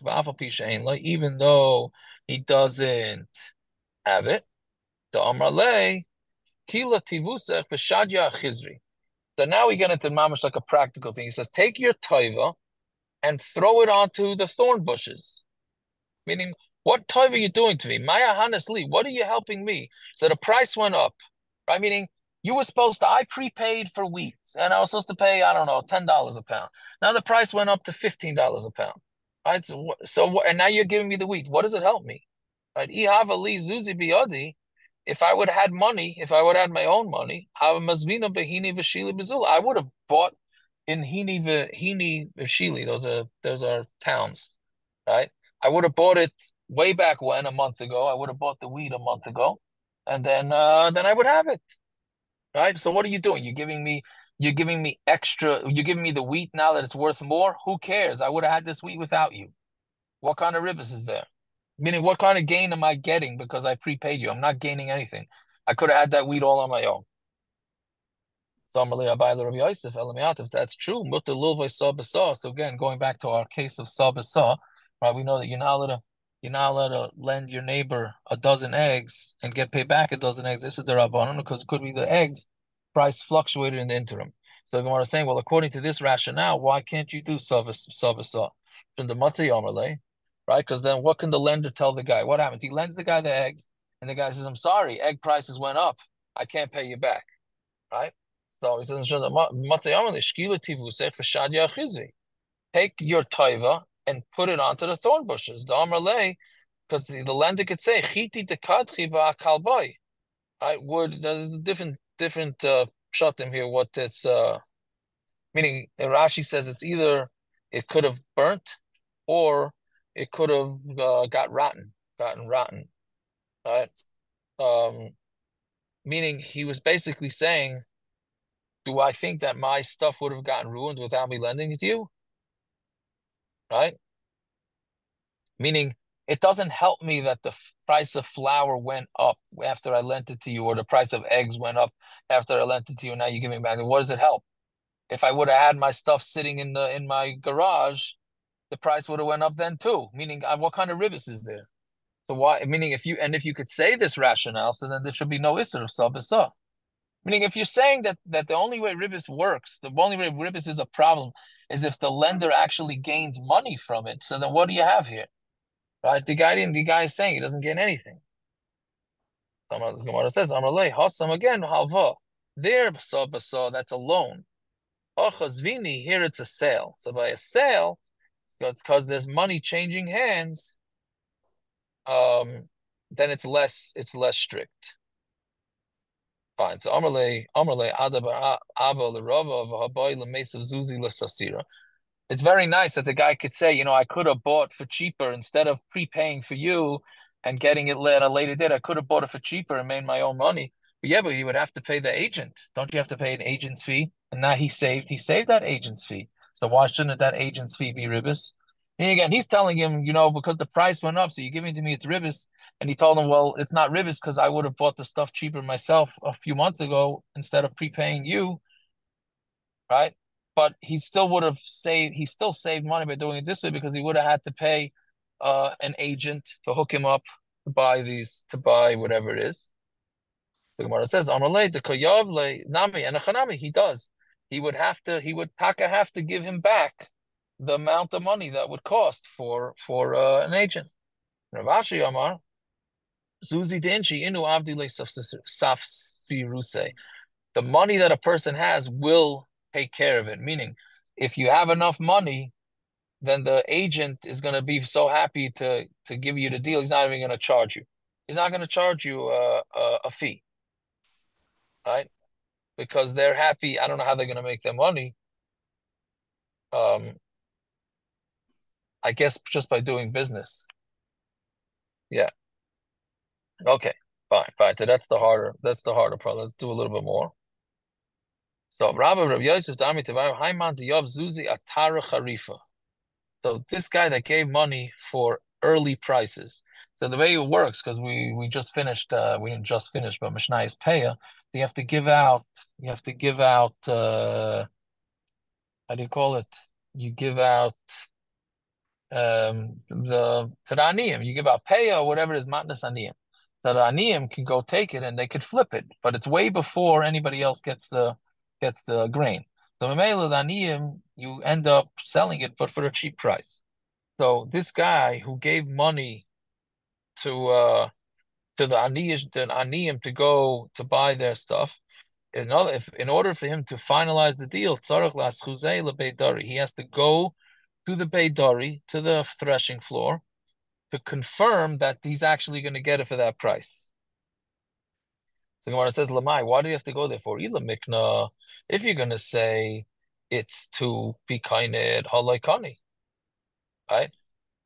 Even though he doesn't have it, the Amrale Kila Tivusech v'Shadya Chizri. So now we get into mamash like a practical thing. He says, take your taiva and throw it onto the thorn bushes. Meaning, what taiva are you doing to me? Maya Hanesli, what are you helping me? So the price went up, right? Meaning, you were supposed to, I prepaid for wheat and I was supposed to pay, I don't know, $10 a pound. Now the price went up to $15 a pound, right? So, so and now you're giving me the wheat. What does it help me? Right? Ihava zuzi biyadi if I would have had money, if I would have had my own money, I would have bought in Hini Hini Vashili. Those are those are towns, right? I would have bought it way back when a month ago. I would have bought the weed a month ago, and then uh, then I would have it, right? So what are you doing? You're giving me you're giving me extra. You're giving me the wheat now that it's worth more. Who cares? I would have had this wheat without you. What kind of ribis is there? Meaning, what kind of gain am I getting because I prepaid you? I'm not gaining anything. I could have had that wheat all on my own. If that's true, so again, going back to our case of sabasa, right? We know that you're not allowed to you're not allowed to lend your neighbor a dozen eggs and get paid back a dozen eggs. This is the rabbanon because it could be the eggs price fluctuated in the interim. So the Gemara is saying, well, according to this rationale, why can't you do sabasa? From the Matzah right? Because then what can the lender tell the guy? What happens? He lends the guy the eggs, and the guy says, I'm sorry, egg prices went up. I can't pay you back, right? So he says, Take your taiva and put it onto the thorn bushes. Because the, the lender could say, Chiti kalboy. I would, there's a different, different uh, him here, what it's, uh, meaning Rashi says it's either it could have burnt or it could have uh, got rotten, gotten rotten, right? Um, meaning he was basically saying, "Do I think that my stuff would have gotten ruined without me lending it to you?" Right? Meaning it doesn't help me that the price of flour went up after I lent it to you, or the price of eggs went up after I lent it to you. Now you're giving back. What does it help? If I would have had my stuff sitting in the in my garage, the price would have went up then too. Meaning, uh, what kind of ribis is there? So why? Meaning, if you and if you could say this rationale, so then there should be no issur of sabisa. Meaning, if you're saying that that the only way ribis works, the only way ribis is a problem, is if the lender actually gains money from it. So then, what do you have here? Right? The guy didn't. The guy is saying he doesn't gain anything. Gemara says, "Amalei hasam again halva." There, sabasa, that's a loan. Ochazvini, here it's a sale. So by a sale, because there's money changing hands, um, then it's less it's less strict. Fine. So Amrle Amrle Adabar Abba Lerava Haboy Lemesav Zuzi Lesasira. It's very nice that the guy could say, you know, I could have bought for cheaper instead of prepaying for you and getting it at a later date. I could have bought it for cheaper and made my own money. But yeah, but you would have to pay the agent. Don't you have to pay an agent's fee? And now he saved he saved that agent's fee. So why shouldn't that agent's fee be ribis? And again, he's telling him, you know, because the price went up, so you're giving to me it's ribis. And he told him, well, it's not ribis because I would have bought the stuff cheaper myself a few months ago instead of prepaying you, right? But he still would have saved. He still saved money by doing it this way because he would have had to pay uh, an agent to hook him up to buy these to buy whatever it is. The Gemara says, "Amalei the koyav nami and a chanami." He does. He would have to. He would taka have to give him back the amount of money that would cost for for uh, an agent. Rav Ashi Amar, Zuzi Dinchi Inu Avdile Safsfiruse. The money that a person has will take care of it. Meaning, if you have enough money, then the agent is going to be so happy to to give you the deal. He's not even going to charge you. He's not going to charge you a, a, a fee, right? Because they're happy. I don't know how they're going to make their money. Um, I guess just by doing business. Yeah. Okay. Fine. Fine. So that's the harder. That's the harder part. Let's do a little bit more. So Rabbi Rav Yosef Dami Yov Zuzi Atara Harifa. So this guy that gave money for early prices. So the way it works, because we we just finished, uh, we didn't just finish, but Mishnah is Peya. You have to give out. You have to give out. Uh, how do you call it? You give out um, the to the aniyim. You give out Peya or whatever it is, matnas aniyim. The aniyim can go take it and they could flip it, but it's way before anybody else gets the gets the grain. So Mamela the aniyim, you end up selling it, but for a cheap price. So this guy who gave money to uh to the aniyim, the aniyim to go to buy their stuff, in order, if, in order for him to finalize the deal, he has to go to the Beidari, to the threshing floor, to confirm that he's actually going to get it for that price. So Gemara says, Lamai, why do you have to go there for? Mikna, if you're going to say it's to be kained halaikani, right?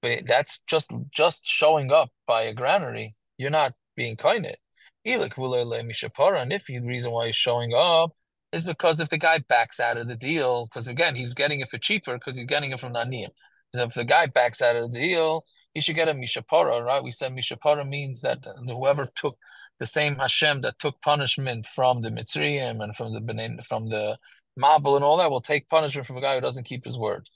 That's just just showing up by a granary. You're not being kained. And if the reason why he's showing up is because if the guy backs out of the deal, because again, he's getting it for cheaper because he's getting it from Naniyim. So if the guy backs out of the deal, he should get a mishapara, right? We said mishapara means that whoever took the same Hashem that took punishment from the Mitzrayim and from the from the Mabul and all that will take punishment from a guy who doesn't keep his word.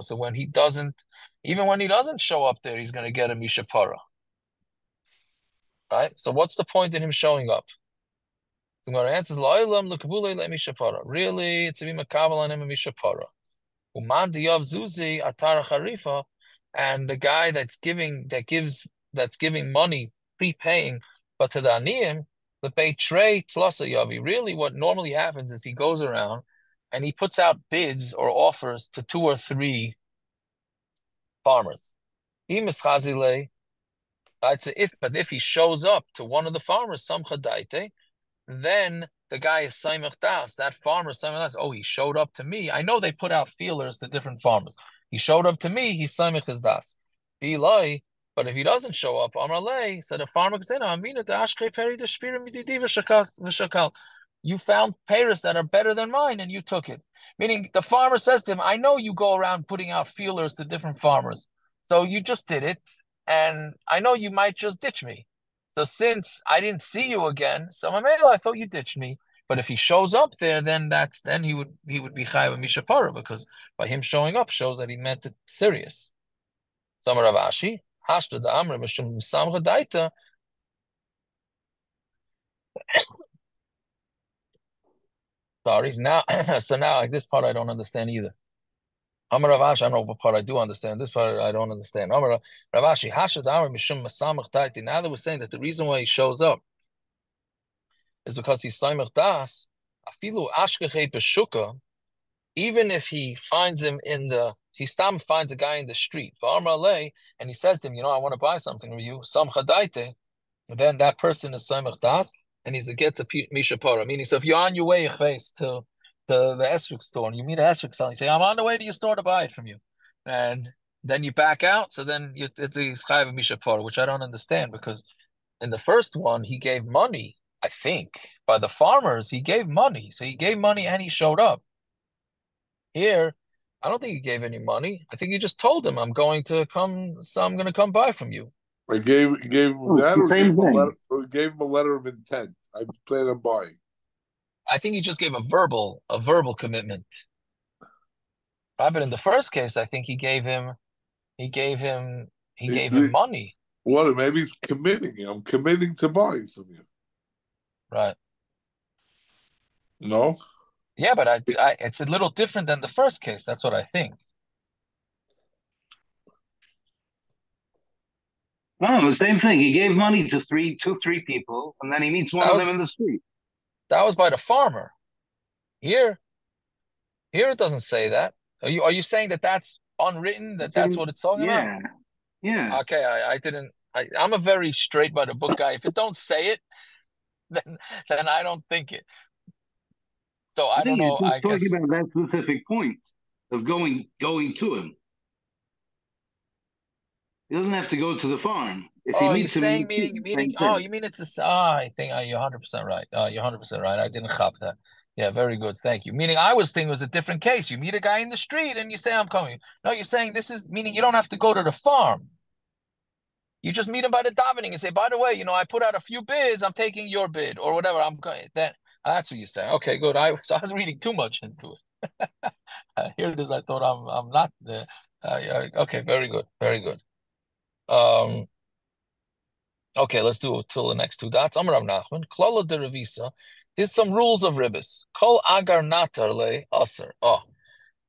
So when he doesn't, even when he doesn't show up there, he's going to get a mishapara. Right? So what's the point in him showing up? The Gemara answers, Really, to be makabel on him a mishapara. Uman diyav zuzi atara charifa, and the guy that's giving that gives that's giving money prepaying, but to the aniyim, the betray tlasa yavi. Really, what normally happens is he goes around and he puts out bids or offers to two or three farmers. Right, so if but if he shows up to one of the farmers, some chadaite, then the guy is Saimach Das. That farmer is Saimach Das. Oh, he showed up to me. I know they put out feelers to different farmers. He showed up to me. He's Saimach Das. Bilai. But if he doesn't show up, Amrale, so the farmer say, Amina, the Ashke Peri, the Spirit, Shakal. You found peris that are better than mine and you took it. Meaning the farmer says to him, I know you go around putting out feelers to different farmers. So you just did it. And I know you might just ditch me. So since I didn't see you again, so I thought you ditched me. But if he shows up there, then that's then he would he would be chayav mishapara because by him showing up shows that he meant it serious. Samar Ravashi, hashta da mishum daita. Sorry, now [clears throat] so now this part I don't understand either. Amar Ravashi, I know what part I do understand. This part I don't understand. Amar Ravashi, Hashad Amar Mishum Masamach Taiti. Now that we're saying that the reason why he shows up is because he's Saimach Das, Afilu Ashkeche Peshuka, even if he finds him in the he stam finds a guy in the street, and he says to him, you know, I want to buy something from you, some chadaite, then that person is Saimach Das, and he's a get to Mishapara. Meaning, so if you're on your way face to the the Esrik store and you meet an Esrik seller, you say, I'm on the way to your store to buy it from you. And then you back out, so then you, it's a Chayiv Mishapor, which I don't understand because in the first one, he gave money, I think, by the farmers, he gave money. So he gave money and he showed up. Here, I don't think he gave any money. I think he just told him, I'm going to come, so I'm going to come buy from you. I gave gave him Oh, that the or same gave him, a thing. letter, or gave him a letter of intent. I plan on buying. I think he just gave a verbal, a verbal commitment. Right, but in the first case, I think he gave him, he gave him, he He- gave he- him money. What? Maybe he's committing. I'm committing to buying from you. Right. No. Yeah, but I, I, it's a little different than the first case. That's what I think. No, the same thing. He gave money to three, two, three people, and then he meets one That of was- them in the street. That was by the farmer. Here, here it doesn't say that. Are you are you saying that that's unwritten? That that's what it's talking about? Yeah, yeah. Okay, I, I didn't. I, I'm a very straight by the book guy. If it don't say it, [laughs] then then I don't think it. So I don't know. I guess talking about that specific point of going going to him. He doesn't have to go to the farm. If Oh, you're meets him in saying meaning street, meaning. Oh, you mean it's a. Ah, I think uh, you're 100 percent right. Uh, you're 100 percent right. I didn't cop that. Yeah, very good. Thank you. Meaning, I was thinking it was a different case. You meet a guy in the street and you say, "I'm coming." No, you're saying this is meaning you don't have to go to the farm. You just meet him by the davening and say, "By the way, you know, I put out a few bids. I'm taking your bid or whatever. I'm going." That that's what you say. Okay, good. I so [laughs] I was reading too much into it. [laughs] Uh, Here it is. I thought I'm I'm not. Uh, uh, okay, very good, very good. Um. Okay, let's do till the next two dots. Amar Rav Nachman, Klala de Revisa. Here's some rules of ribis. Kol agar natar le aser. Oh,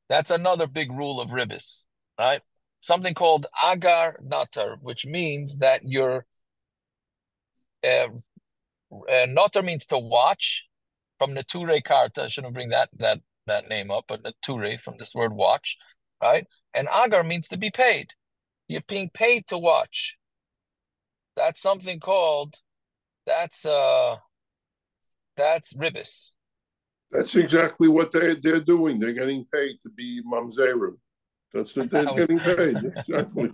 that's another big rule of ribis, right? Something called agar natar, which means that your uh, uh, natar means to watch from Neturei Karta. I shouldn't bring that that that name up, but nature from this word watch, right? And agar means to be paid. You're being paid to watch. That's something called that's uh that's ribis. That's exactly what they they're doing. They're getting paid to be mamzerim. That's what they're [laughs] was- getting paid. [laughs] Exactly.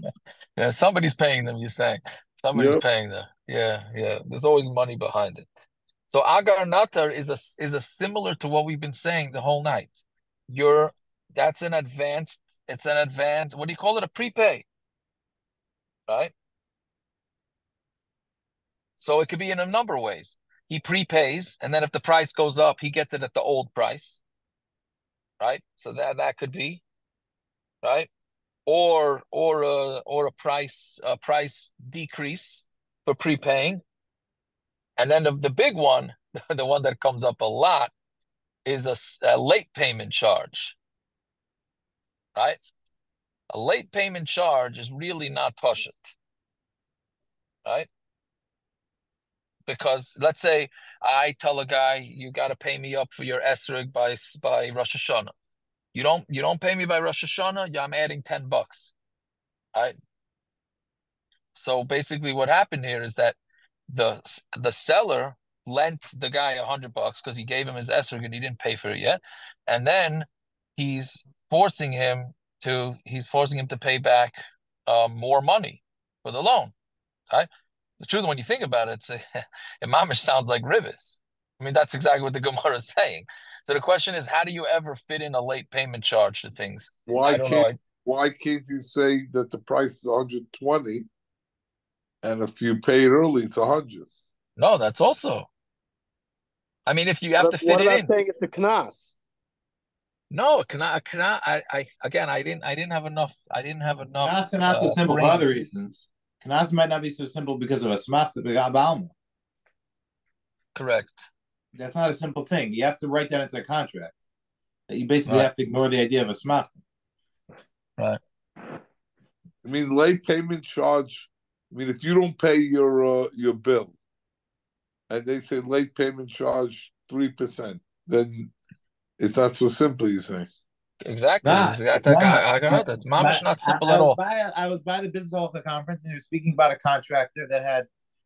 Yeah, somebody's paying them, you're saying. Somebody's Yep. paying them. Yeah, yeah. There's always money behind it. So agar natar is a is a similar to what we've been saying the whole night. You're that's an advanced, it's an advanced, what do you call it? A prepay. Right? So it could be in a number of ways. He prepays, and then if the price goes up, he gets it at the old price. Right? So that that could be, right? Or or a or a price a price decrease for prepaying. And then the, the big one, [laughs] the one that comes up a lot, is a late payment charge. Right? A late payment charge is really not pashut. Right? Because let's say I tell a guy you got to pay me up for your esrog by by Rosh Hashanah. You don't you don't pay me by Rosh Hashanah, yeah, I'm adding 10 bucks. Right? So basically what happened here is that the the seller lent the guy a hundred bucks because he gave him his esrog and he didn't pay for it yet, and then he's forcing him to he's forcing him to pay back um, more money for the loan. Right? The truth, when you think about it, it's a, it mamish sounds like ribis. I mean, that's exactly what the [laughs] Gemara is saying. So the question is, how do you ever fit in a late payment charge to things? Why I don't can't know. why can't you say that the price is 120 and if you pay it early it's 100? No, that's also. I mean, if you have What- to fit what it about in. saying it's a knas? No, can I? Can I? I, I again, I didn't. I didn't have enough. I didn't have enough. Kanas are not so uh, simple for other reasons. Kanas might not be so simple because of a smachta b'galma. Correct. That's not a simple thing. You have to write that into the contract. That you basically Right. have to ignore the idea of a smachta. I mean late payment charge I mean if you don't pay your uh, your bill and they say late payment charge 3%, then it's not so simple you say. Exactly. Nah, It's- it's I, not. I, I got it. It's mamish not simple I, I at all. By, I was by the business hall at the conference, and he was speaking about a contractor that had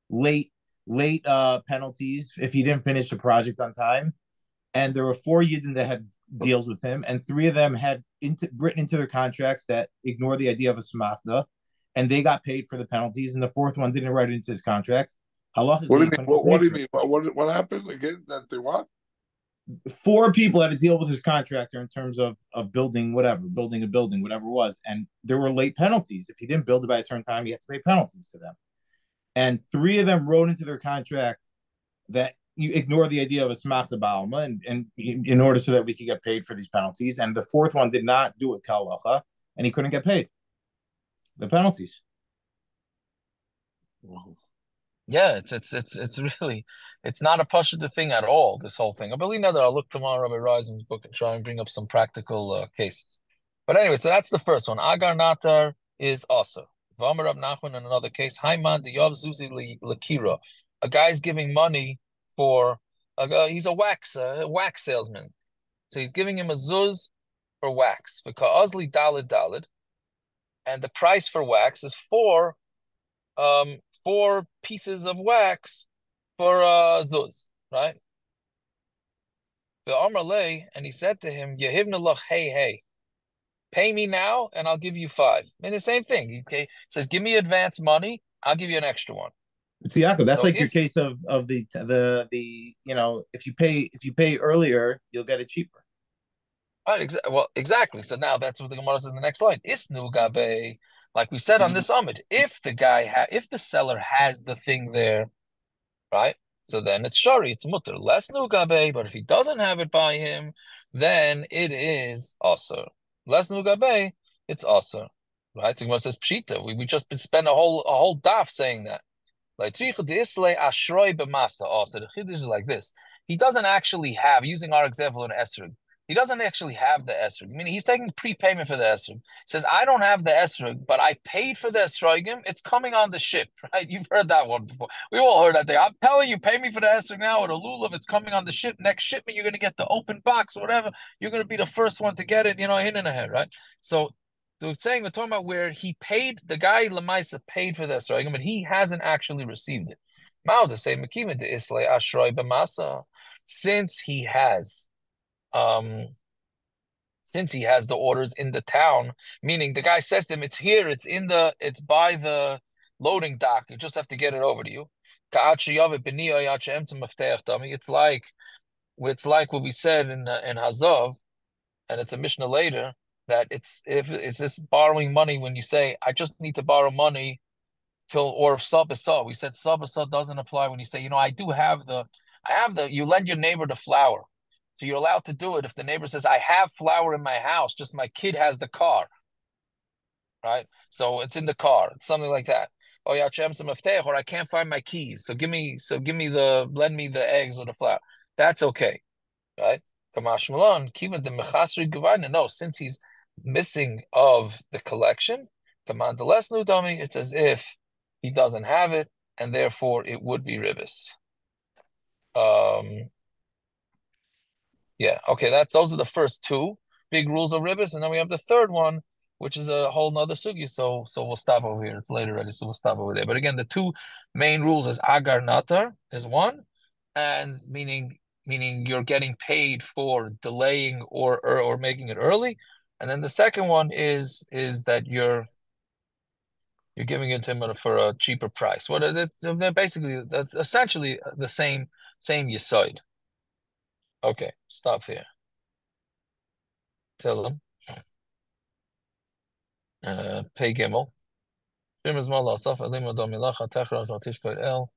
late late uh penalties if he didn't finish the project on time. And there were four yidden that had deals with him, and three of them had into, written into their contracts that ignore the idea of a smachta, and they got paid for the penalties. And the fourth one didn't write it into his contract. Halachically, What do you mean? What, what do you mean? What, what what happened again? That they what? Four people had to deal with his contractor in terms of of building whatever, building a building, whatever it was, and there were late penalties. If he didn't build it by a certain time, he had to pay penalties to them. And three of them wrote into their contract that you ignore the idea of a smachta ba'alma, and, and in order so that we could get paid for these penalties. And the fourth one did not do it kalacha, and he couldn't get paid the penalties. Yeah, it's it's it's it's [laughs] really it's not a pashut thing at all. This whole thing. I believe now that I'll look tomorrow Rabbi Reisman's book and try and bring up some practical uh, cases. But anyway, so that's the first one. Agar natar is also. Vamar Nachman in another case. Haiman Diyav Zuzi Lakira. A guy's giving money for a guy, he's a wax a wax salesman. So he's giving him a zuz for wax. For Ka'azli Dalid Dalid. And the price for wax is four um four pieces of wax for uh zuz, right? The Amrle, and he said to him, Yehivna lach hey hey. Pay me now and I'll give you five. I mean the same thing. Okay. Says give me advance money, I'll give you an extra one. See, Yaakov, that's So like your case of of the the the you know if you pay if you pay earlier you'll get it cheaper. Right, exa- well, exactly. So now that's what the Gemara says in the next line. Isnu gabe, like we said on mm-hmm. this summit, if the guy ha if the seller has the thing there, right? So then it's shari, it's mutter. Less nu gabe, but if he doesn't have it by him, then it is also less nu gabe. It's also right. So Gemara says pshita. We we just spent a whole a whole daf saying that. Like ashroi b'masa. Also, the chiddush is like this. He doesn't actually have, using our example in esrog, he doesn't actually have the esrog. Meaning he's taking prepayment for the esrog. Says, I don't have the esrog, but I paid for the esrogim. It's coming on the ship, [laughs] right? You've heard that one before. We all heard that thing. I'm telling you, pay me for the esrog now or the lulav. It's coming on the ship. Next shipment, you're going to get the open box or whatever. You're going to be the first one to get it, you know, in and ahead, right? So it's saying we're talking about where he paid the guy Lamaisa paid for this, right? But he hasn't actually received it. Mao to say Makima de Isle Ashroi Bamasa, since he has um since he has the orders in the town, meaning the guy says to him, It's here, it's in the it's by the loading dock. You just have to get it over to you. It's like it's like what we said in uh, in Hazov, and it's a Mishnah later that it's if it's this borrowing money when you say I just need to borrow money till or se'ah b'se'ah. We said se'ah b'se'ah doesn't apply when you say you know I do have the I have the you lend your neighbor the flour, so you're allowed to do it if the neighbor says I have flour in my house, just my kid has the car, right? So it's in the car, it's something like that. Oh yeah, or I can't find my keys, so give me so give me the lend me the eggs or the flour. That's okay, right? Kamash Malon, Kiva the Mechasri Gavina. No, since he's missing of the collection, new dummy, it's as if he doesn't have it, and therefore it would be ribis. Um yeah, okay, that's those are the first two big rules of ribis, and then we have the third one, which is a whole nother sugi. So so we'll stop over here. It's later already, so we'll stop over there. But again, the two main rules is agar natar is one, and meaning meaning you're getting paid for delaying or, or or making it early, and then the second one is is that you're you're giving it to him for a cheaper price. What they're basically that's essentially the same same yisoid. Okay, stop here. Tell them. Uh, pay gimel. Shim is mal asaf alim adom ilacha techra el.